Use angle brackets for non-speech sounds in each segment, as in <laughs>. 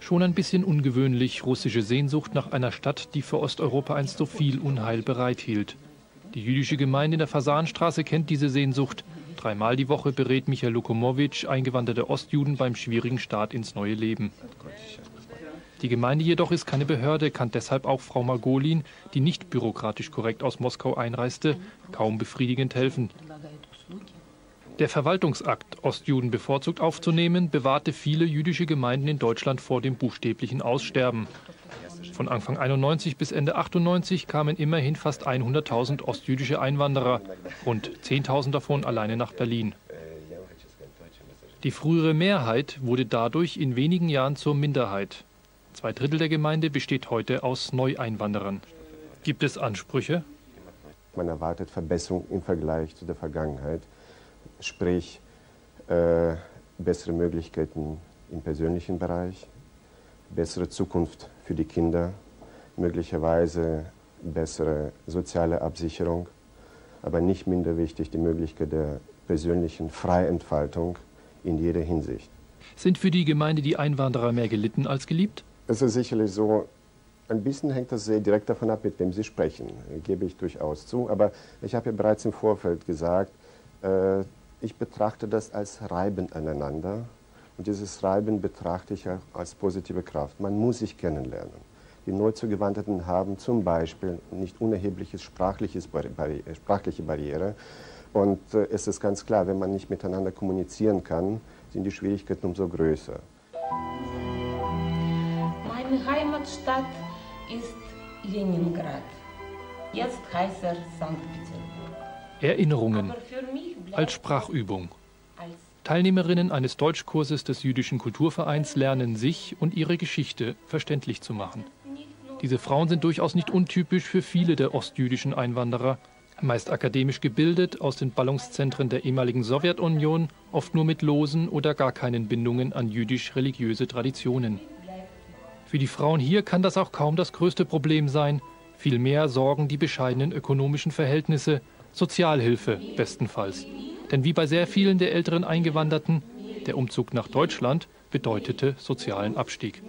Schon ein bisschen ungewöhnlich russische Sehnsucht nach einer Stadt, die für Osteuropa einst so viel Unheil bereithielt. Die jüdische Gemeinde in der Fasanstraße kennt diese Sehnsucht. Dreimal die Woche berät Michael Lukomowitsch eingewanderte Ostjuden beim schwierigen Start ins neue Leben. Die Gemeinde jedoch ist keine Behörde, kann deshalb auch Frau Margolin, die nicht bürokratisch korrekt aus Moskau einreiste, kaum befriedigend helfen. Der Verwaltungsakt, Ostjuden bevorzugt aufzunehmen, bewahrte viele jüdische Gemeinden in Deutschland vor dem buchstäblichen Aussterben. Von Anfang 91 bis Ende 98 kamen immerhin fast 100.000 ostjüdische Einwanderer, rund 10.000 davon alleine nach Berlin. Die frühere Mehrheit wurde dadurch in wenigen Jahren zur Minderheit. Zwei Drittel der Gemeinde besteht heute aus Neueinwanderern. Gibt es Ansprüche? Man erwartet Verbesserung im Vergleich zu der Vergangenheit, sprich äh, bessere Möglichkeiten im persönlichen Bereich, bessere Zukunft für die Kinder, möglicherweise bessere soziale Absicherung, aber nicht minder wichtig die Möglichkeit der persönlichen Freientfaltung in jeder Hinsicht. Sind für die Gemeinde die Einwanderer mehr gelitten als geliebt? Es ist sicherlich so, ein bisschen hängt das sehr direkt davon ab, mit wem Sie sprechen, gebe ich durchaus zu. Aber ich habe ja bereits im Vorfeld gesagt, äh, ich betrachte das als Reiben aneinander. Und dieses Reiben betrachte ich auch als positive Kraft. Man muss sich kennenlernen. Die Neuzugewanderten haben zum Beispiel nicht unerhebliches sprachliches Barri sprachliche Barriere. Und äh, es ist ganz klar, wenn man nicht miteinander kommunizieren kann, sind die Schwierigkeiten umso größer. Meine Heimatstadt ist Leningrad. Jetzt heißt er St. Petersburg. Erinnerungen Als Sprachübung. Teilnehmerinnen eines Deutschkurses des Jüdischen Kulturvereins lernen sich und ihre Geschichte verständlich zu machen. Diese Frauen sind durchaus nicht untypisch für viele der ostjüdischen Einwanderer. Meist akademisch gebildet, aus den Ballungszentren der ehemaligen Sowjetunion, oft nur mit losen oder gar keinen Bindungen an jüdisch-religiöse Traditionen. Für die Frauen hier kann das auch kaum das größte Problem sein. Vielmehr sorgen die bescheidenen ökonomischen Verhältnisse, Sozialhilfe bestenfalls. Denn wie bei sehr vielen der älteren Eingewanderten, der Umzug nach Deutschland bedeutete sozialen Abstieg.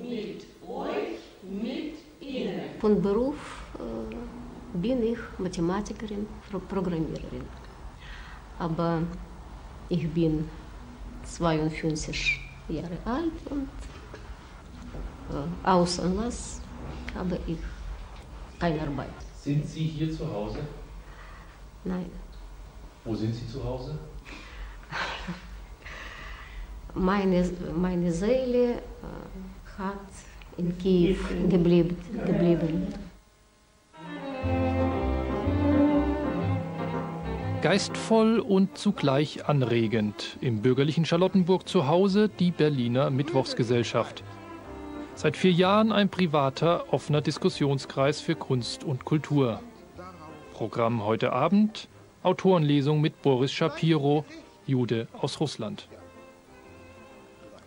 Von Beruf äh, bin ich Mathematikerin, Pro Programmiererin. Aber ich bin 52 Jahre alt und äh, Außenlass habe ich keine Arbeit. Sind Sie hier zu Hause? Nein. Wo sind Sie zu Hause? Meine, meine Seele äh, hat in Kiew geblieben. geblieben. Geistvoll und zugleich anregend. Im bürgerlichen Charlottenburg zu Hause die Berliner Mittwochsgesellschaft. Seit vier Jahren ein privater, offener Diskussionskreis für Kunst und Kultur. Programm heute Abend: Autorenlesung mit Boris Shapiro, Jude aus Russland.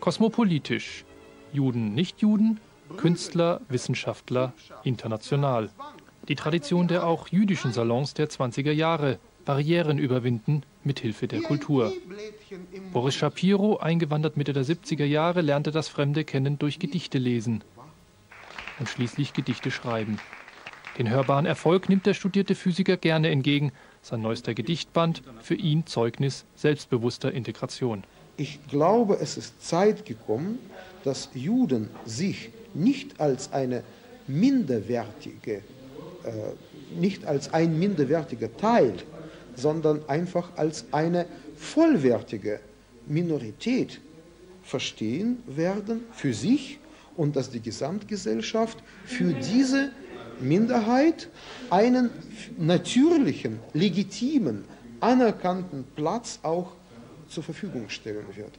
Kosmopolitisch: Juden, Nichtjuden, Künstler, Wissenschaftler, international. Die Tradition der auch jüdischen Salons der 20er Jahre. Barrieren überwinden mit Hilfe der Kultur. Boris Shapiro, eingewandert Mitte der 70er Jahre, lernte das Fremde kennen durch Gedichte lesen und schließlich Gedichte schreiben. Den hörbaren Erfolg nimmt der studierte Physiker gerne entgegen. Sein neuester Gedichtband, für ihn Zeugnis selbstbewusster Integration. Ich glaube, es ist Zeit gekommen, dass Juden sich nicht als eine minderwertige, äh, nicht als ein minderwertiger Teil, sondern einfach als eine vollwertige Minorität verstehen werden für sich und dass die Gesamtgesellschaft für diese Minderheit einen natürlichen, legitimen, anerkannten Platz auch zur Verfügung stellen wird.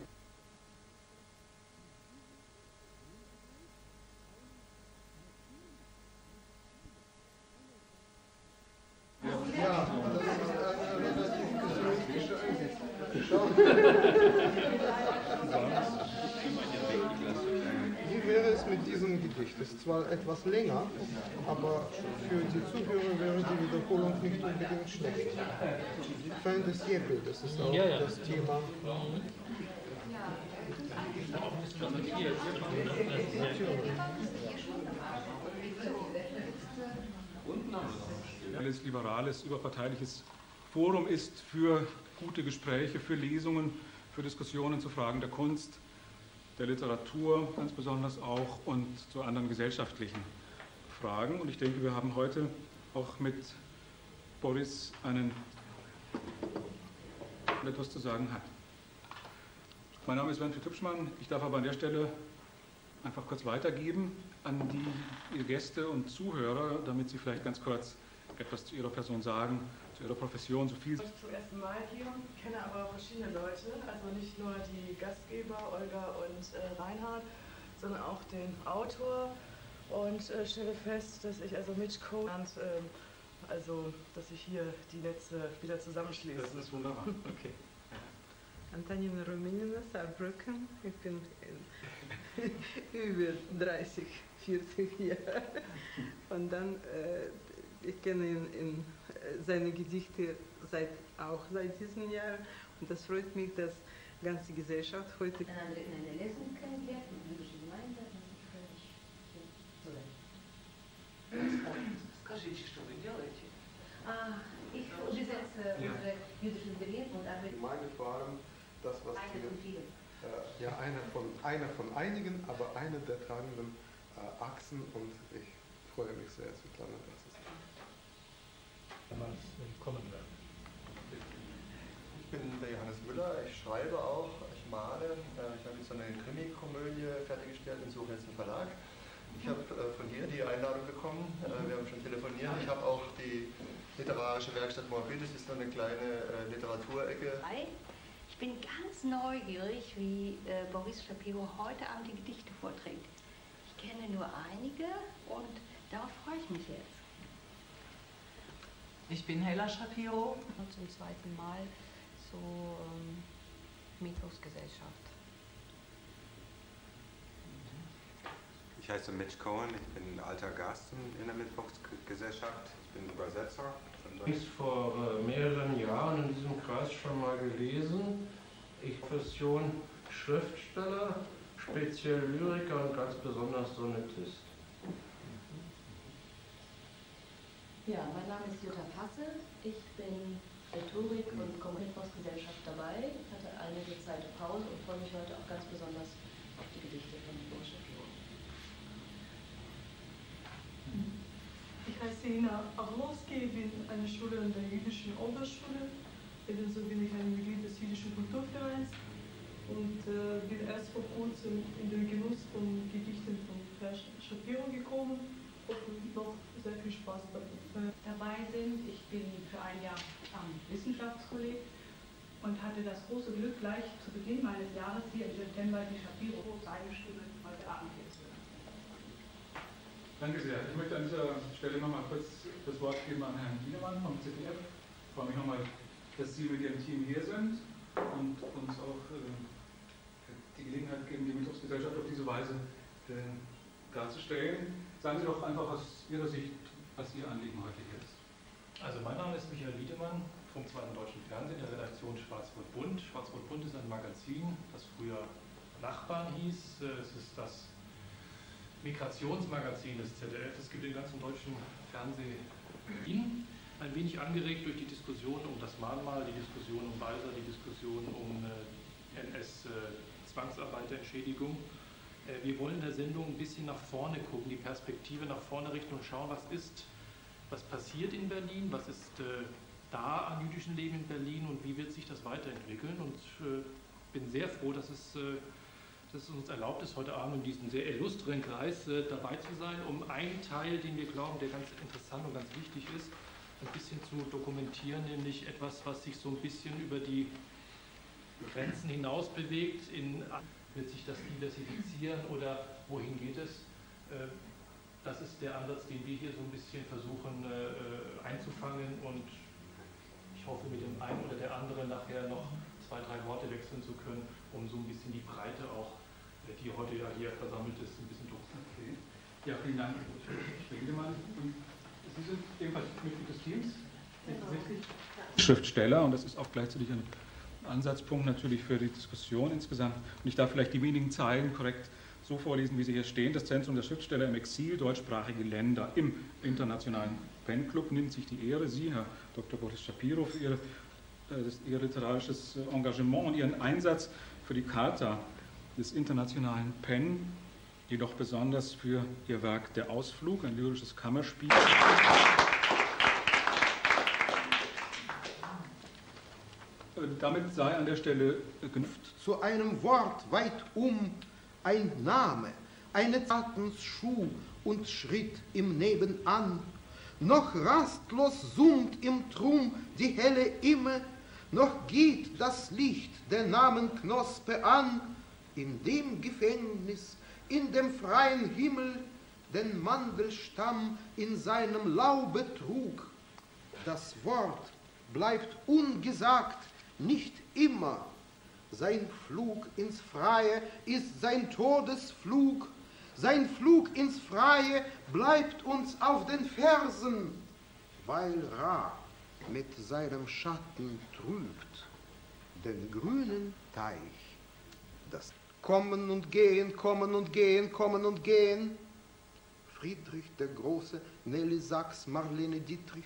Wie wäre es mit diesem Gedicht. Es ist zwar etwas länger, aber für die Zuhörer wäre die Wiederholung nicht unbedingt schlecht. Fein des Jeppel, das ist auch Ja, ja. das Thema. Alles liberales, überparteiliches Forum ist für gute Gespräche, für Lesungen, für Diskussionen zu Fragen der Kunst, der Literatur ganz besonders auch und zu anderen gesellschaftlichen Fragen. Und ich denke, wir haben heute auch mit Boris einen etwas zu sagen hat. Mein Name ist Winfried Hübschmann. Ich darf aber an der Stelle einfach kurz weitergeben an die Gäste und Zuhörer, damit sie vielleicht ganz kurz etwas zu ihrer Person sagen, zu ihrer Profession, so viel. Ich bin zum ersten Mal hier, kenne aber verschiedene Leute, also nicht nur die Gastgeber Olga und äh, Reinhard, sondern auch den Autor und äh, stelle fest, dass ich also Mitch Cole und ähm, also dass ich hier die Netze wieder zusammenschließe. Das ist wunderbar. Okay. <laughs> Antonina Ruminina, Saarbrücken. Ich bin in, <laughs> über 30, 40 Jahre. <laughs> Und dann, äh, ich kenne ihn in, seine Gedichte seit, auch seit diesem Jahr. Und das freut mich, dass die ganze Gesellschaft heute in einer Lesung kennengelernt, in der jüdischen Gemeinde, Скажите, что вы делаете? Ah, ich übersetze unsere jüdischen Berlin und arbeite Gemeinde vor allem das, was eine wir, von vielen. äh, ja, einer von, einer von einigen, aber einer der tragenden äh, Achsen und ich freue mich sehr, Svetlana, dass es Willkommen werden. Ich bin der Johannes Müller, ich schreibe auch, ich male. Äh, Ich habe jetzt eine Krimi-Komödie fertiggestellt und suche jetzt einen Verlag. Ich habe äh, von dir die Einladung bekommen, Äh, wir haben schon telefoniert. Ich habe auch die literarische Werkstatt Morbid, das ist so eine kleine Literaturecke. Hi, ich bin ganz neugierig, wie äh, Boris Shapiro heute Abend die Gedichte vorträgt. Ich kenne nur einige und darauf freue ich mich jetzt. Ich bin Hella Shapiro. Und zum zweiten Mal zur ähm, Mietshofsgesellschaft. Ich heiße Mitch Cohen, ich bin alter Gast in der Mittwochsgesellschaft. Ich bin Übersetzer. von Deutsch. Ich vor äh, mehreren Jahren in diesem Kreis schon mal gelesen. Ich Profession Schriftsteller, speziell Lyriker und ganz besonders Sonettist. Ja, mein Name ist Jutta Fasse. Ich bin Rhetorik und Kommunikationsgesellschaft dabei. Ich hatte einige Zeit Pause und freue mich heute auch ganz besonders auf die Gedichte von Shapiro. Ich heiße Ina Arlowski, bin eine Schülerin der jüdischen Oberschule. Ebenso bin ich ein Mitglied des jüdischen Kulturvereins und äh, bin erst vor kurzem in den Genuss von Gedichten von Herrn Shapiro gekommen und noch sehr viel Spaß dabei. dabei sind. Ich bin für ein Jahr am Wissenschaftskolleg und hatte das große Glück, gleich zu Beginn meines Jahres hier im September die Shapiro seine Stimme heute Abend hier zu hören. Danke sehr. Ich möchte an dieser Stelle nochmal kurz das Wort geben an Herrn Dienemann vom ZDF. Ich freue mich nochmal, dass Sie mit Ihrem Team hier sind und uns auch äh, die Gelegenheit geben, die Mittwochsgesellschaft auf diese Weise äh, darzustellen. Sagen Sie doch einfach aus Ihrer Sicht, was Ihr Anliegen heute hier ist. Also mein Name ist Michael Wiedemann vom Zweiten Deutschen Fernsehen, der Redaktion Schwarz-Rot-Bunt. Schwarz-Rot-Bunt ist ein Magazin, das früher Nachbarn hieß. Äh, Es ist das Migrationsmagazin des ZDF. Es gibt den ganzen deutschen Fernsehen ein wenig angeregt durch die Diskussion um das Mahnmal, die Diskussion um Walser, die Diskussion um äh, NS-Zwangsarbeiterentschädigung. Äh, wir wollen der Sendung ein bisschen nach vorne gucken, die Perspektive nach vorne richten und schauen, was ist, was passiert in Berlin, was ist äh, da am jüdischen Leben in Berlin und wie wird sich das weiterentwickeln. Und äh, bin sehr froh, dass es, dass es uns erlaubt ist, heute Abend in diesem sehr illustren Kreis dabei zu sein, um einen Teil, den wir glauben, der ganz interessant und ganz wichtig ist, ein bisschen zu dokumentieren, nämlich etwas, was sich so ein bisschen über die Grenzen hinaus bewegt. In, wird sich das diversifizieren oder wohin geht es? Äh, Das ist der Ansatz, den wir hier so ein bisschen versuchen äh, einzufangen und ich hoffe mit dem einen oder der anderen nachher noch zwei, drei Worte wechseln zu können, um so ein bisschen die Breite auch die heute ja hier versammelt ist, ein bisschen. Okay. Ja, vielen Dank, Herr Sie sind ebenfalls Mitglied des Teams, richtig? Schriftsteller und das ist auch gleichzeitig ein Ansatzpunkt natürlich für die Diskussion insgesamt. Und ich darf vielleicht die wenigen Zeilen korrekt so vorlesen, wie sie hier stehen. Das Zentrum der Schriftsteller im Exil, deutschsprachige Länder im internationalen Pen-Club nimmt sich die Ehre, Sie, Herr Dr. Boris Shapiro, für Ihre, äh, Ihr literarisches Engagement und Ihren Einsatz für die Charta des internationalen PEN, jedoch besonders für Ihr Werk Der Ausflug, ein lyrisches Kammerspiel. Damit sei an der Stelle genügt. Zu einem Wort weit um ein Name, eine Schuh und Schritt im Nebenan. Noch rastlos summt im Trum die helle Imme, noch geht das Licht der Namenknospe an. In dem Gefängnis, in dem freien Himmel, den Mandelstamm in seinem Laube trug. Das Wort bleibt ungesagt, nicht immer. Sein Flug ins Freie ist sein Todesflug. Sein Flug ins Freie bleibt uns auf den Fersen, weil Ra mit seinem Schatten trübt den grünen Teich. Das Kommen und Gehen, Kommen und Gehen, Kommen und Gehen. Friedrich der Große, Nelly Sachs, Marlene Dietrich,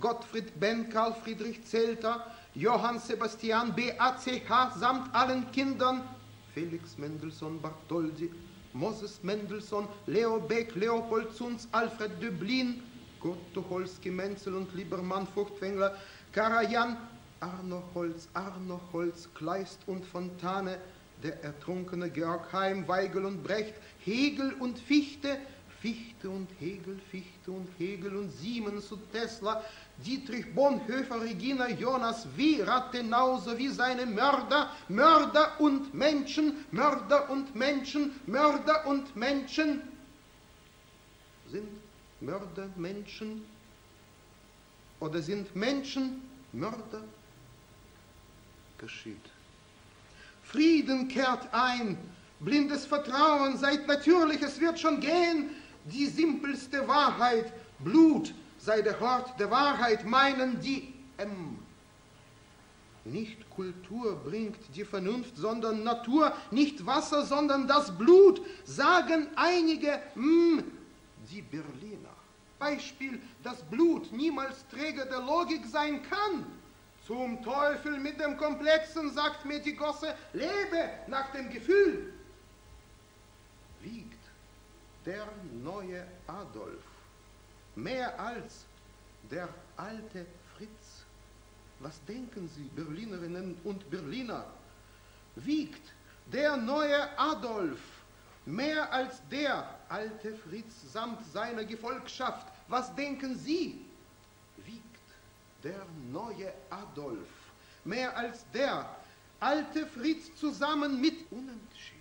Gottfried Ben, Karl Friedrich Zelter, Johann Sebastian BACH samt allen Kindern, Felix Mendelssohn Bartholdy, Moses Mendelssohn, Leo Beck, Leopold Zunz, Alfred Döblin, Kurt Tucholsky, Menzel und Liebermann, Furchtwängler, Karajan, Arno Holz, Arno Holz, Kleist und Fontane, der ertrunkene Georg Heim, Weigel und Brecht, Hegel und Fichte, Fichte und Hegel, Fichte und Hegel und Siemens und Tesla, Dietrich Bonhoeffer, Regina Jonas, wie Rathenau sowie seine Mörder, Mörder und Menschen, Mörder und Menschen, Mörder und Menschen. Sind Mörder Menschen oder sind Menschen Mörder? Geschieht. Frieden kehrt ein, blindes Vertrauen, seid natürlich, es wird schon gehen, die simpelste Wahrheit, Blut sei der Hort der Wahrheit, meinen die M. Nicht Kultur bringt die Vernunft, sondern Natur, nicht Wasser, sondern das Blut, sagen einige, mm, die Berliner. Beispiel, dass Blut niemals Träger der Logik sein kann. Zum Teufel mit dem Komplexen, sagt mir die Gosse, lebe nach dem Gefühl. Wiegt der neue Adolf mehr als der alte Fritz. Was denken Sie, Berlinerinnen und Berliner? Wiegt der neue Adolf mehr als der alte Fritz samt seiner Gefolgschaft? Was denken Sie? Wiegt der neue Adolf mehr als der alte Fritz zusammen mit Unentschieden?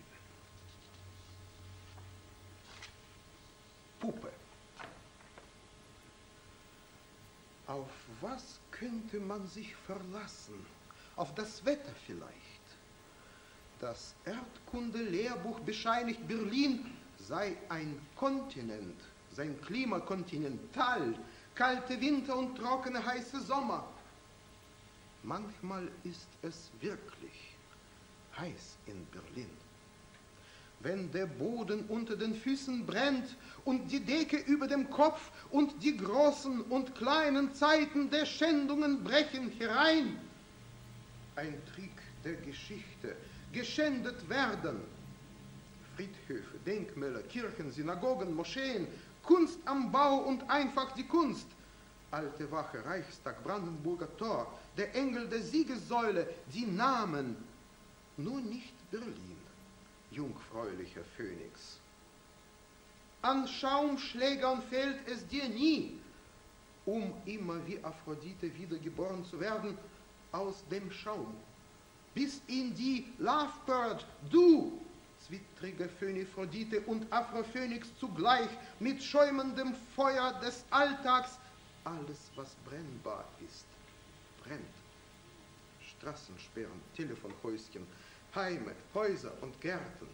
Puppe. Auf was könnte man sich verlassen? Auf das Wetter vielleicht. Das Erdkunde-Lehrbuch bescheinigt, Berlin sei ein Kontinent, sein Klima kontinental, kalte Winter und trockene heiße Sommer. Manchmal ist es wirklich heiß in Berlin wenn der Boden unter den Füßen brennt und die Decke über dem Kopf und die großen und kleinen Zeiten der Schändungen brechen herein. Ein Trick der Geschichte, geschändet werden. Friedhöfe, Denkmäler, Kirchen, Synagogen, Moscheen, Kunst am Bau und einfach die Kunst. Alte Wache, Reichstag, Brandenburger Tor, der Engel der Siegessäule, die Namen, nur nicht Berlin jungfräulicher Phönix. An Schaumschlägern fällt es dir nie, um immer wie Aphrodite wiedergeboren zu werden aus dem Schaum. Bis in die Lovebird, du, zwittrige Phöniphrodite und Afrophönix zugleich mit schäumendem Feuer des Alltags, alles, was brennbar ist, brennt. Straßensperren, Telefonhäuschen, Heime, Häuser und Gärten,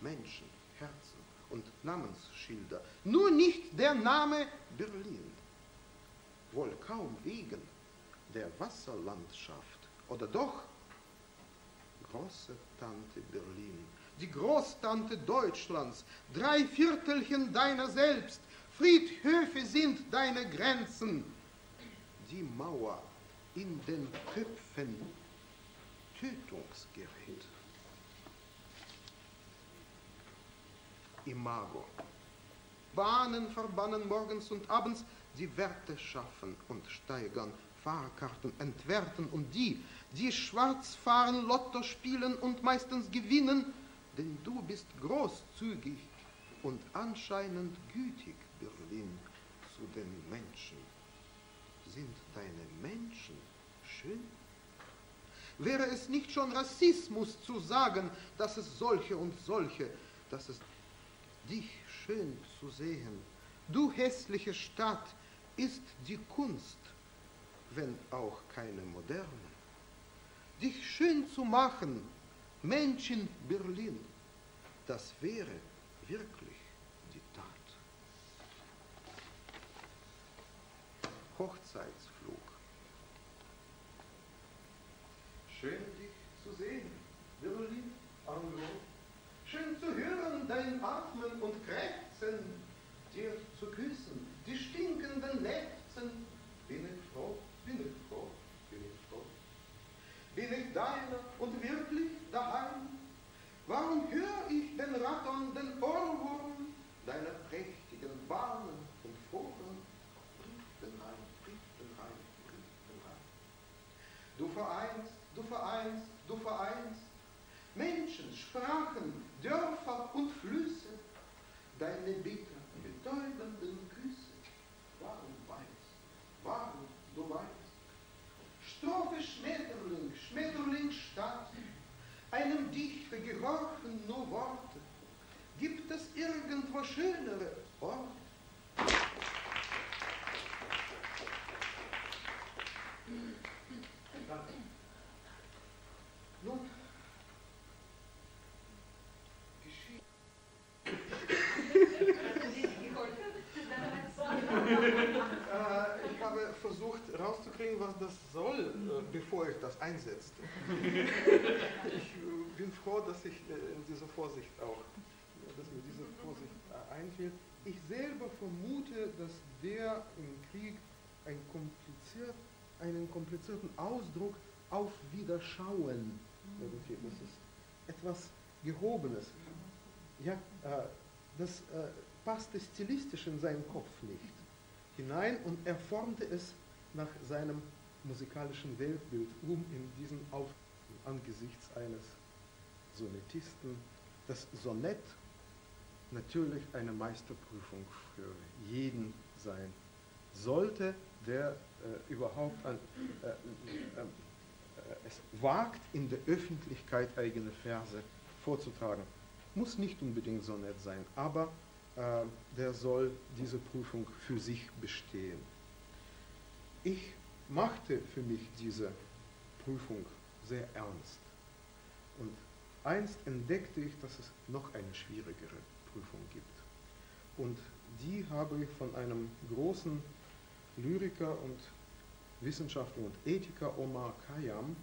Menschen, Herzen und Namensschilder, nur nicht der Name Berlin. Wohl kaum wegen der Wasserlandschaft oder doch große Tante Berlin, die Großtante Deutschlands, drei Viertelchen deiner selbst, Friedhöfe sind deine Grenzen, die Mauer in den Köpfen, Tötungsgerät. Imago. Bahnen verbannen morgens und abends, die Werte schaffen und steigern, Fahrkarten entwerten und die, die schwarz fahren, Lotto spielen und meistens gewinnen, denn du bist großzügig und anscheinend gütig, Berlin, zu den Menschen. Sind deine Menschen schön? Wäre es nicht schon Rassismus zu sagen, dass es solche und solche, dass es dich schön zu sehen, du hässliche Stadt, ist die Kunst, wenn auch keine moderne. Dich schön zu machen, Menschen Berlin, das wäre wirklich die Tat. Hochzeitsflug. Schön dich zu sehen, Berlin, dein Atmen und Krächzen, dir zu küssen, die stinkenden Lefzen. Bin ich froh, bin ich froh, bin ich froh. Bin ich deiner und wirklich daheim? Warum höre ich den ratternden Ohrwurm deiner prächtigen Bahnen und Briefen rein, Briefen rein. Du vereinst, du vereinst, du vereinst Menschen, Sprachen, Dörfer und Flüsse, deine bitter betäubenden Küsse. Warum weißt, warum du weißt? Strophe Schmetterling, Schmetterling Stadt, einem Dichter gehorchen nur Worte. Gibt es irgendwo schönere Orte? Nun, Äh, ich habe versucht rauszukriegen, was das soll, äh, bevor ich das einsetzte. <laughs> Ich äh, bin froh, dass ich äh, diese Vorsicht auch, dass mir diese Vorsicht äh, einfiel. Ich selber vermute, dass der im Krieg ein kompliziert, einen komplizierten Ausdruck auf Wiederschauen irgendwie. Das ist etwas Gehobenes. Ja, äh, das äh, passte stilistisch in seinen Kopf nicht hinein und er formte es nach seinem musikalischen Weltbild um in diesen Auf angesichts eines Sonettisten. Das Sonett natürlich eine Meisterprüfung für jeden sein sollte, der äh, überhaupt an, äh, äh, es wagt, in der Öffentlichkeit eigene Verse vorzutragen. Muss nicht unbedingt Sonett sein, aber der soll diese Prüfung für sich bestehen. Ich machte für mich diese Prüfung sehr ernst. Und einst entdeckte ich, dass es noch eine schwierigere Prüfung gibt. Und die habe ich von einem großen Lyriker und Wissenschaftler und Ethiker Omar Khayyam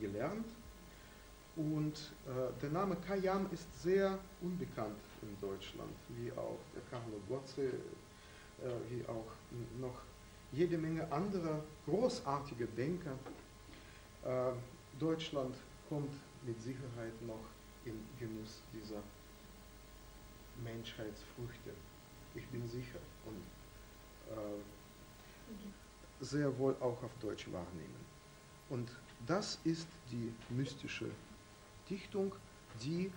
gelernt. Und äh, der Name Khayyam ist sehr unbekannt in Deutschland, wie auch der Carlo Gozzi, äh, wie auch noch jede Menge anderer großartiger Denker. Äh, Deutschland kommt mit Sicherheit noch in Genuss dieser Menschheitsfrüchte. Ich bin sicher und äh, sehr wohl auch auf Deutsch wahrnehmen. Und das ist die mystische Dichtung, die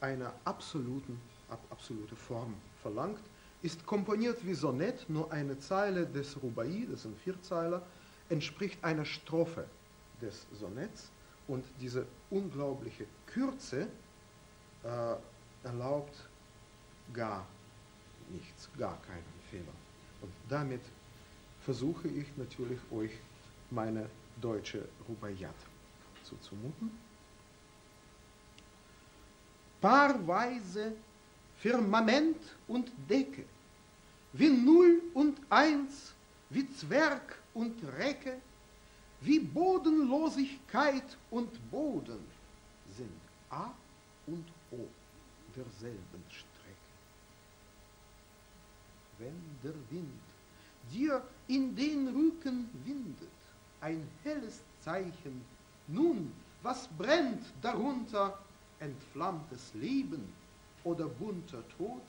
einer absoluten, ab, absolute Form verlangt, ist komponiert wie Sonett, nur eine Zeile des Rubai, das sind Vierzeiler, entspricht einer Strophe des Sonetts und diese unglaubliche Kürze äh, erlaubt gar nichts, gar keinen Fehler. Und damit versuche ich natürlich euch meine deutsche Rubaiyat zuzumuten. Paarweise Firmament und Decke, wie Null und Eins, wie Zwerg und Recke, wie Bodenlosigkeit und Boden sind A und O derselben Strecke. Wenn der Wind dir in den Rücken windet, ein helles Zeichen, nun, was brennt darunter, entflammtes Leben oder bunter Tod?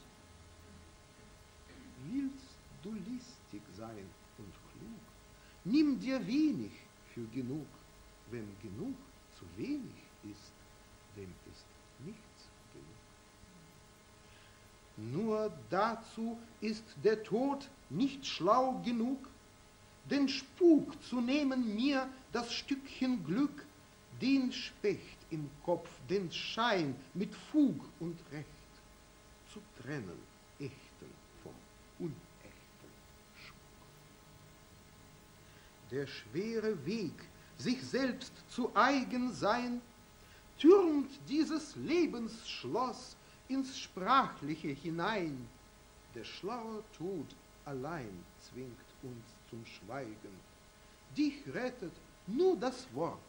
Willst du listig sein und klug, nimm dir wenig für genug. Wenn genug zu wenig ist, dem ist nichts genug. Nur dazu ist der Tod nicht schlau genug, den Spuk zu nehmen mir das Stückchen Glück, den Specht im Kopf, den Schein mit Fug und Recht zu trennen, echten vom unechten Schmuck. Der schwere Weg, sich selbst zu eigen sein, türmt dieses Lebensschloss ins Sprachliche hinein. Der schlaue Tod allein zwingt uns zum Schweigen. Dich rettet nur das Wort,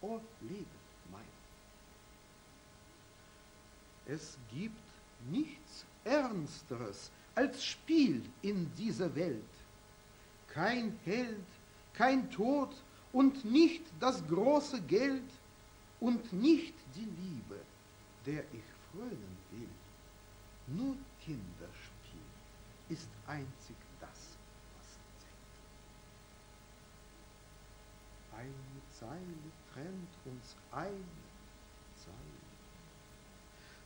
o Leben mein. Es gibt nichts Ernsteres als Spiel in dieser Welt. Kein Held, kein Tod und nicht das große Geld und nicht die Liebe, der ich frönen will. Nur Kinderspiel ist einzig das, was zählt. Eine Zeile trennt uns Zeile.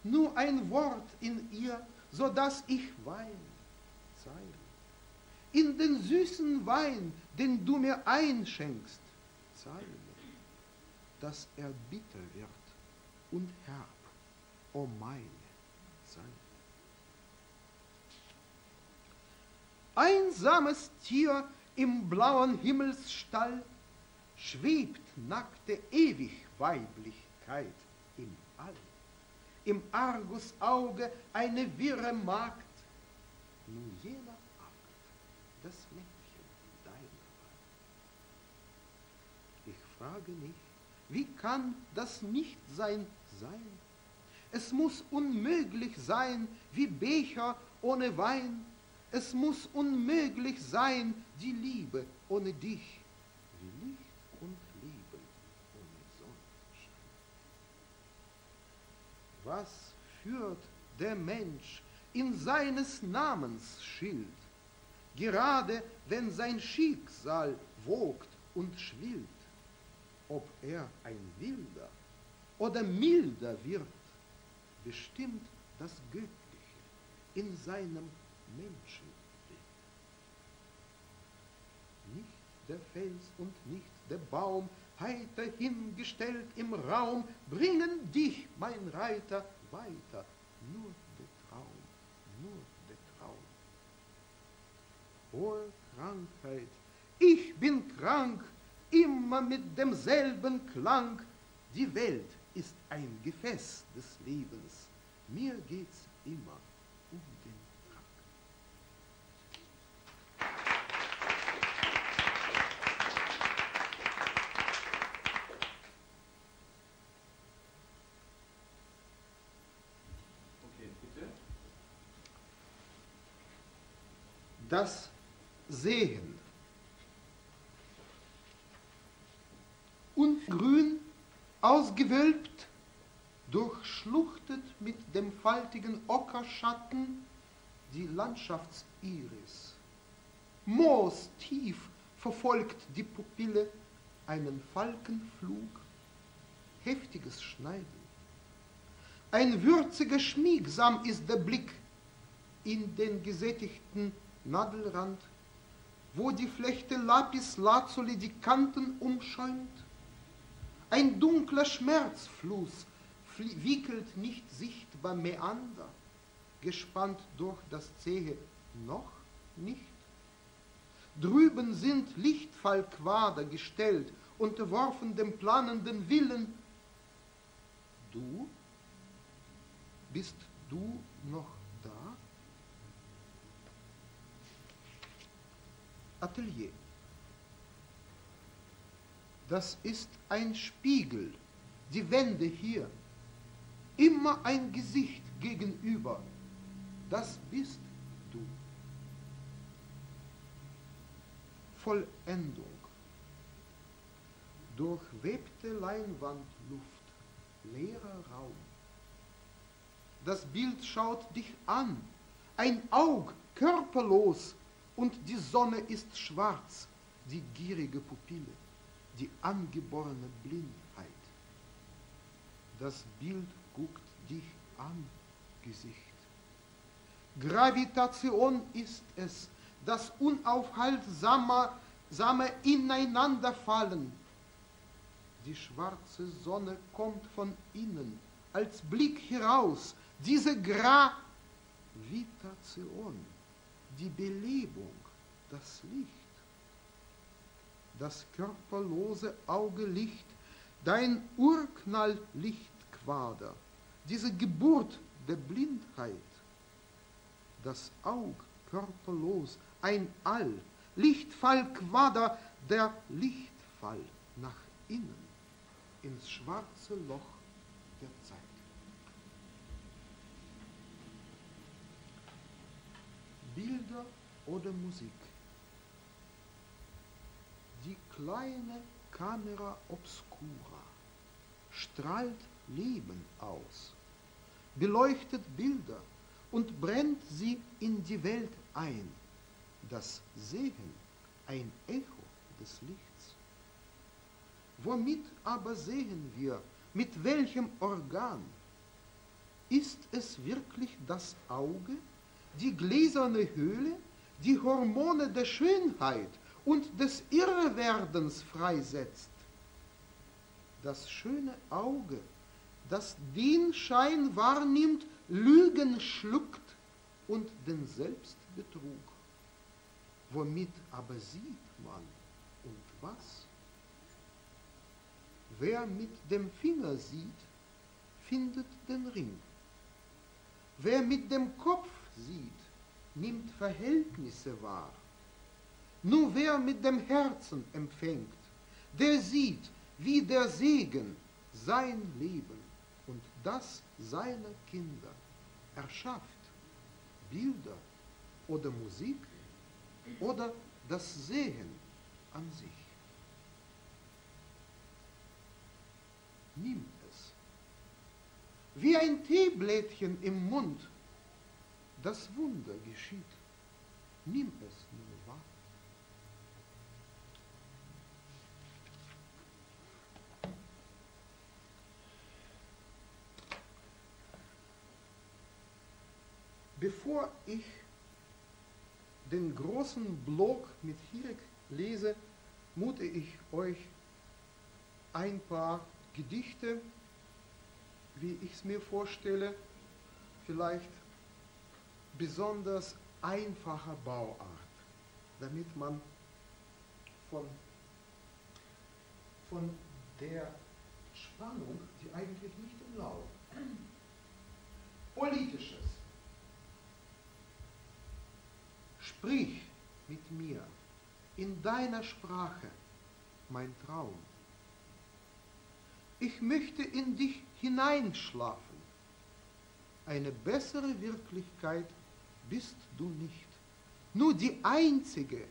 Nur ein Wort in ihr, so dass ich weine, Zeile. In den süßen Wein, den du mir einschenkst, Zeile, dass er bitter wird und herb, o meine Zeile. Einsames Tier im blauen Himmelsstall schwebt nackte Ewigweiblichkeit im All. Im Argusauge eine wirre Magd, nur jener Akt, das Mädchen deiner Wahl. Ich frage mich, wie kann das Nichtsein sein? Es muss unmöglich sein, wie Becher ohne Wein. Es muss unmöglich sein, die Liebe ohne dich, wie Licht und Leben ohne Sonnenschein. Was führt der Mensch in seines Namens Schild, gerade wenn sein Schicksal wogt und schwillt? Ob er ein wilder oder milder wird, bestimmt das Göttliche in seinem Menschenbild. Nicht der Fels und nicht der Baum, heiter hingestellt im Raum, bringen dich, mein Reiter, weiter. Nur der Traum, nur der Traum. Hohe Krankheit, ich bin krank, immer mit demselben Klang. Die Welt ist ein Gefäß des Lebens. Mir geht's immer um den Das Sehen. Und grün ausgewölbt, durchschluchtet mit dem faltigen Ockerschatten die Landschaftsiris. Moostief verfolgt die Pupille einen Falkenflug, heftiges Schneiden. Ein würziger Schmiegsam ist der Blick in den gesättigten Nadelrand, wo die Flechte Lapis Lazuli die Kanten umschäumt. Ein dunkler Schmerzfluss wickelt nicht sichtbar Meander, gespannt durch das zähe noch nicht. Drüben sind Lichtfallquader gestellt, unterworfen dem planenden Willen. Du bist du noch da? Atelier. Das ist ein Spiegel, die Wände hier. Immer ein Gesicht gegenüber. Das bist du. Vollendung. Durchwebte Leinwandluft, leerer Raum. Das Bild schaut dich an, ein Aug, körperlos, und die Sonne ist schwarz, die gierige Pupille, die angeborene Blindheit. Das Bild guckt dich an, Gesicht. Gravitation ist es, das unaufhaltsame same Ineinanderfallen. Die schwarze Sonne kommt von innen, als Blick heraus, diese Gravitation, die Belebung, das Licht, das körperlose Augelicht, dein Urknalllichtquader, diese Geburt der Blindheit, das Aug körperlos, ein All, Lichtfallquader, der Lichtfall nach innen, ins schwarze Loch der Zeit. Bilder oder Musik. Die kleine Camera obscura strahlt Leben aus, beleuchtet Bilder und brennt sie in die Welt ein. Das Sehen ein Echo des Lichts. Womit aber sehen wir, mit welchem Organ? Ist es wirklich das Auge, die gläserne Höhle, die Hormone der Schönheit und des Irrwerdens freisetzt? Das schöne Auge, das den Schein wahrnimmt, Lügen schluckt und den Selbstbetrug. Womit aber sieht man und was? Wer mit dem Finger sieht, findet den Ring. Wer mit dem Kopf sieht, nimmt Verhältnisse wahr. Nur wer mit dem Herzen empfängt, der sieht, wie der Segen sein Leben und das seiner Kinder erschafft. Bilder oder Musik oder das Sehen an sich. Nimm es. Wie ein Teeblättchen im Mund, das Wunder geschieht. Nimm es nur wahr. Bevor ich den großen Blog mit Hirik lese, mute ich euch ein paar Gedichte, wie ich es mir vorstelle, vielleicht besonders einfacher Bauart, damit man von, von der Spannung, die eigentlich nicht im Lauf, politisches, Sprich mit mir in deiner Sprache, mein Traum. Ich möchte in dich hineinschlafen. Eine bessere Wirklichkeit bist du nicht. Nur die einzige,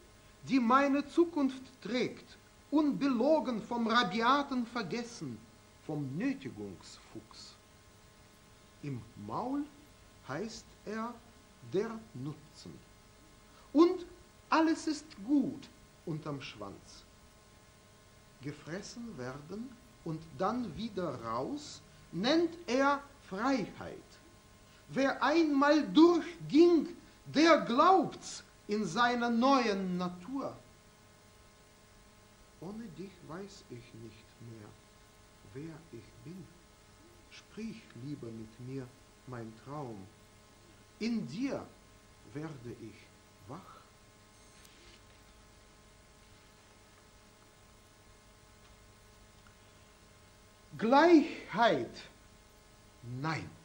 die meine Zukunft trägt, unbelogen vom rabiaten Vergessen, vom Nötigungsfuchs. Im Maul heißt er der Nutzen. Und alles ist gut unterm Schwanz. Gefressen werden und dann wieder raus, nennt er Freiheit. Wer einmal durchging, der glaubt's in seiner neuen Natur. Ohne dich weiß ich nicht mehr, wer ich bin. Sprich lieber mit mir, mein Traum. In dir werde ich wach. Gleichheit, nein.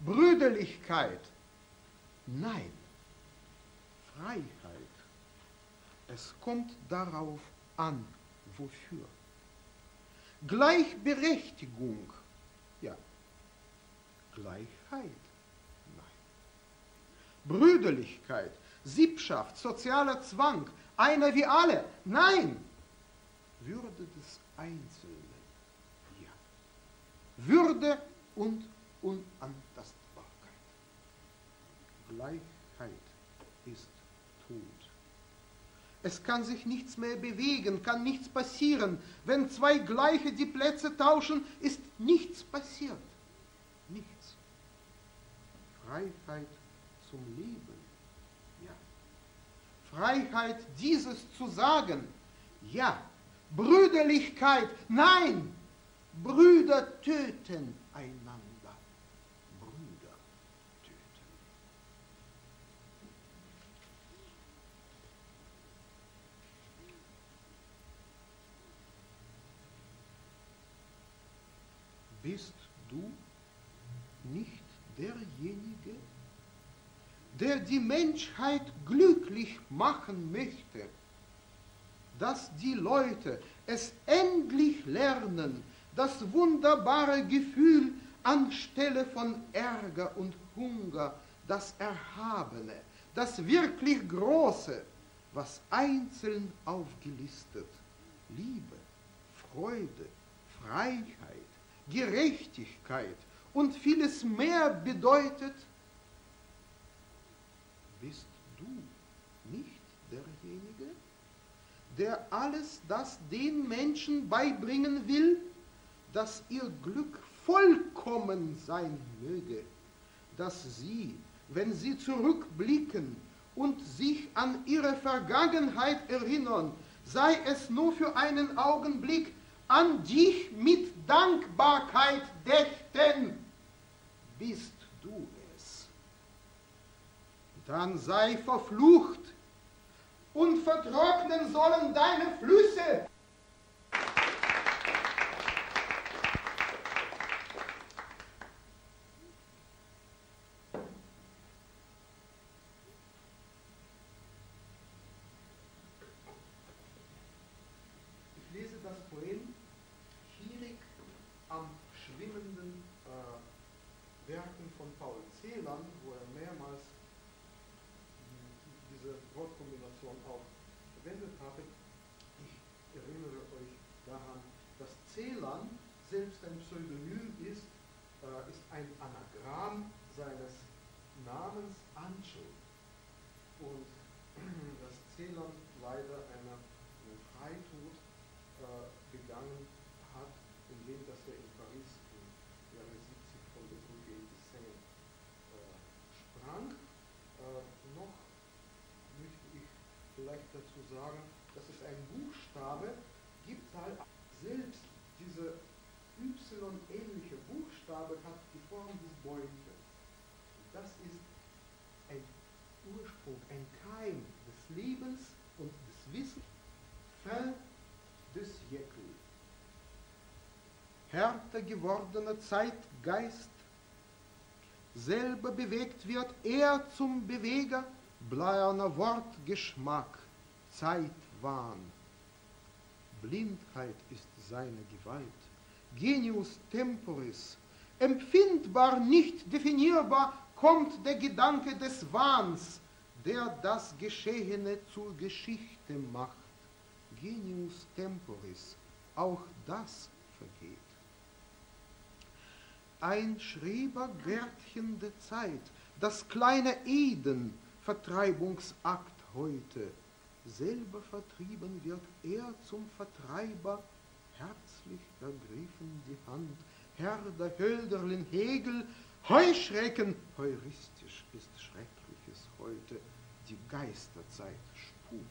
Brüderlichkeit. Nein, Freiheit. Es kommt darauf an, wofür. Gleichberechtigung. Ja. Gleichheit. Nein. Brüderlichkeit, Siebschaft, sozialer Zwang, einer wie alle. Nein. Würde des Einzelnen. Ja. Würde und Unantastbarkeit. Gleichheit ist tot. Es kann sich nichts mehr bewegen, kann nichts passieren. Wenn zwei Gleiche die Plätze tauschen, ist nichts passiert. Nichts. Freiheit zum Leben. Ja. Freiheit, dieses zu sagen. Ja. Brüderlichkeit. Nein. Brüder töten einander. Brüder töten. Bist du nicht derjenige, der die Menschheit glücklich machen möchte, dass die Leute es endlich lernen, das wunderbare Gefühl anstelle von Ärger und Hunger, das Erhabene, das wirklich Große, was einzeln aufgelistet, Liebe, Freude, Freiheit, Gerechtigkeit und vieles mehr bedeutet, bist du nicht derjenige, der alles das den Menschen beibringen will, dass ihr Glück vollkommen sein möge, dass sie, wenn sie zurückblicken und sich an ihre Vergangenheit erinnern, sei es nur für einen Augenblick, an dich mit Dankbarkeit dächten, bist du. Dann sei verflucht und vertrocknen sollen deine Flüsse. Ich lese das Poem Gierig am schwimmenden äh, Werken von Paul Celan, wo er mehrmals mh, diese Wortkombination auch verwendet hatte. Ich erinnere euch daran, dass Celan selbst ein Pseudonym ist, äh, ist ein Anagramm seines Namens Anschel. Und dass Celan leider einer einen Freitod äh, begangen hat, indem dass er in Paris im Jahre 70 von der Brücke in die Seine äh, sprang. Äh, noch möchte ich vielleicht dazu sagen, dass es einen Buchstabe gibt, halt selbst diese Y-ähnliche Buchstabe hat die Form des Bäumchens. Das ist ein Ursprung, ein Keim des Lebens und des Wissens. Fin de siècle. Härter gewordener Zeitgeist, selber bewegt wird er zum Beweger, bleierner Wortgeschmack, Zeitwahn. Blindheit ist seine Gewalt, Genius temporis, empfindbar, nicht definierbar, kommt der Gedanke des Wahns, der das Geschehene zur Geschichte macht. Genius temporis, auch das vergeht. Ein Schrebergärtchen der Zeit, das kleine Eden, Vertreibungsakt heute, selber vertrieben wird er zum Vertreiber, herzlich ergriffen die Hand, Herr der Hölderlin Hegel, Heuschrecken, heuristisch ist Schreckliches heute, die Geisterzeit spukt.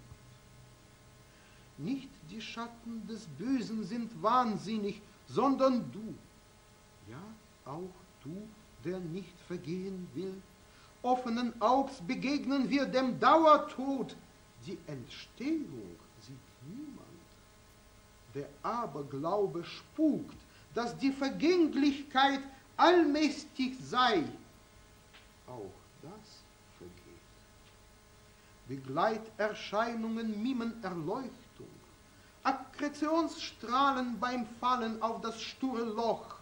Nicht die Schatten des Bösen sind wahnsinnig, sondern du, ja, auch du, der nicht vergehen will. Offenen Augs begegnen wir dem Dauertod. Die Entstehung sieht niemand. Der Aberglaube spukt, dass die Vergänglichkeit allmächtig sei. auch das vergeht. Begleiterscheinungen mimen Erleuchtung, Akkretionsstrahlen beim Fallen auf das sture Loch,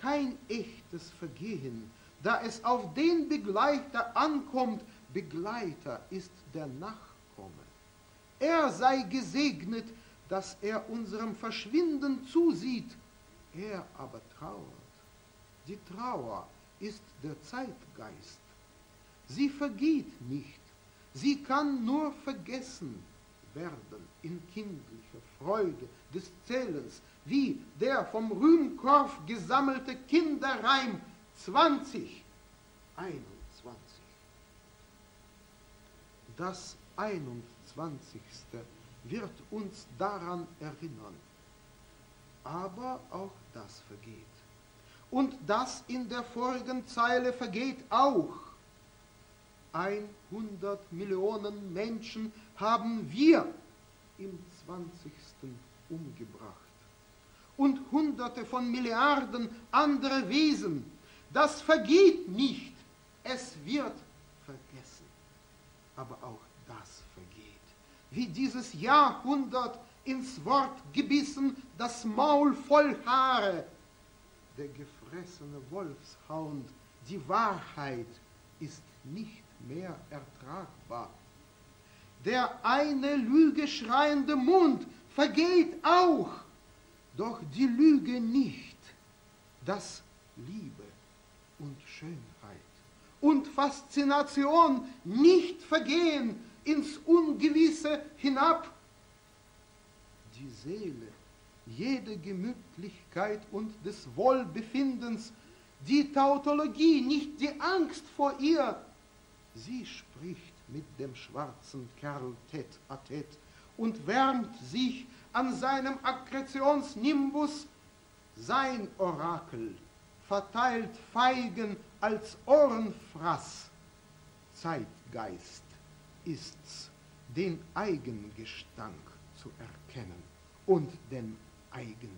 kein echtes Vergehen, da es auf den Begleiter ankommt, Begleiter ist der Nachkomme. Er sei gesegnet, dass er unserem Verschwinden zusieht, er aber trauert. Die Trauer ist der Zeitgeist. Sie vergeht nicht, sie kann nur vergessen werden in kindlicher Freude des Zählens, wie der vom Rühmkorf gesammelte Kinderreim 20, 21. Das 21. wird uns daran erinnern. Aber auch das vergeht. Und das in der vorigen Zeile vergeht auch. 100 Millionen Menschen haben wir im 20. umgebracht. Und Hunderte von Milliarden andere Wesen. Das vergeht nicht, es wird vergessen. Aber auch das vergeht. Wie dieses Jahrhundert ins Wort gebissen, das Maul voll Haare. Der gefressene Wolfshound, die Wahrheit ist nicht mehr ertragbar. Der eine Lüge schreiende Mund vergeht auch, doch die Lüge nicht, dass Liebe und Schönheit und Faszination nicht vergehen ins Ungewisse hinab. Die Seele, jede Gemütlichkeit und des Wohlbefindens, die Tautologie, nicht die Angst vor ihr, sie spricht mit dem schwarzen Kerl tät a tät und wärmt sich an seinem Akkretionsnimbus, sein Orakel verteilt Feigen als Ohrenfraß. Zeitgeist ist's, den Eigengestank zu erkennen und den Eigenekel.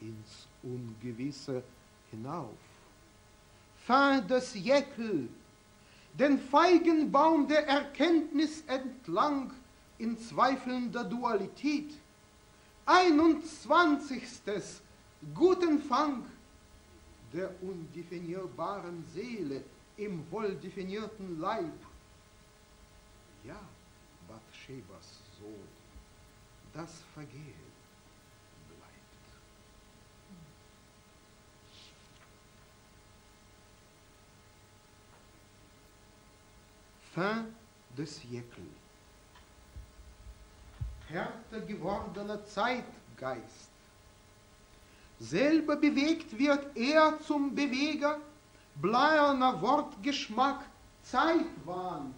Ins Ungewisse hinauf. Fin de siècle, den Feigenbaum der Erkenntnis entlang in zweifelnder Dualität. 21. Guten Fang der undefinierbaren Seele im wohldefinierten Leib. Ja, Bathshebas Sohn, das Vergehen bleibt. Fin de siècle. Härter gewordener Zeitgeist. Selber bewegt wird er zum Beweger, bleierner Wortgeschmack, Zeitwahn.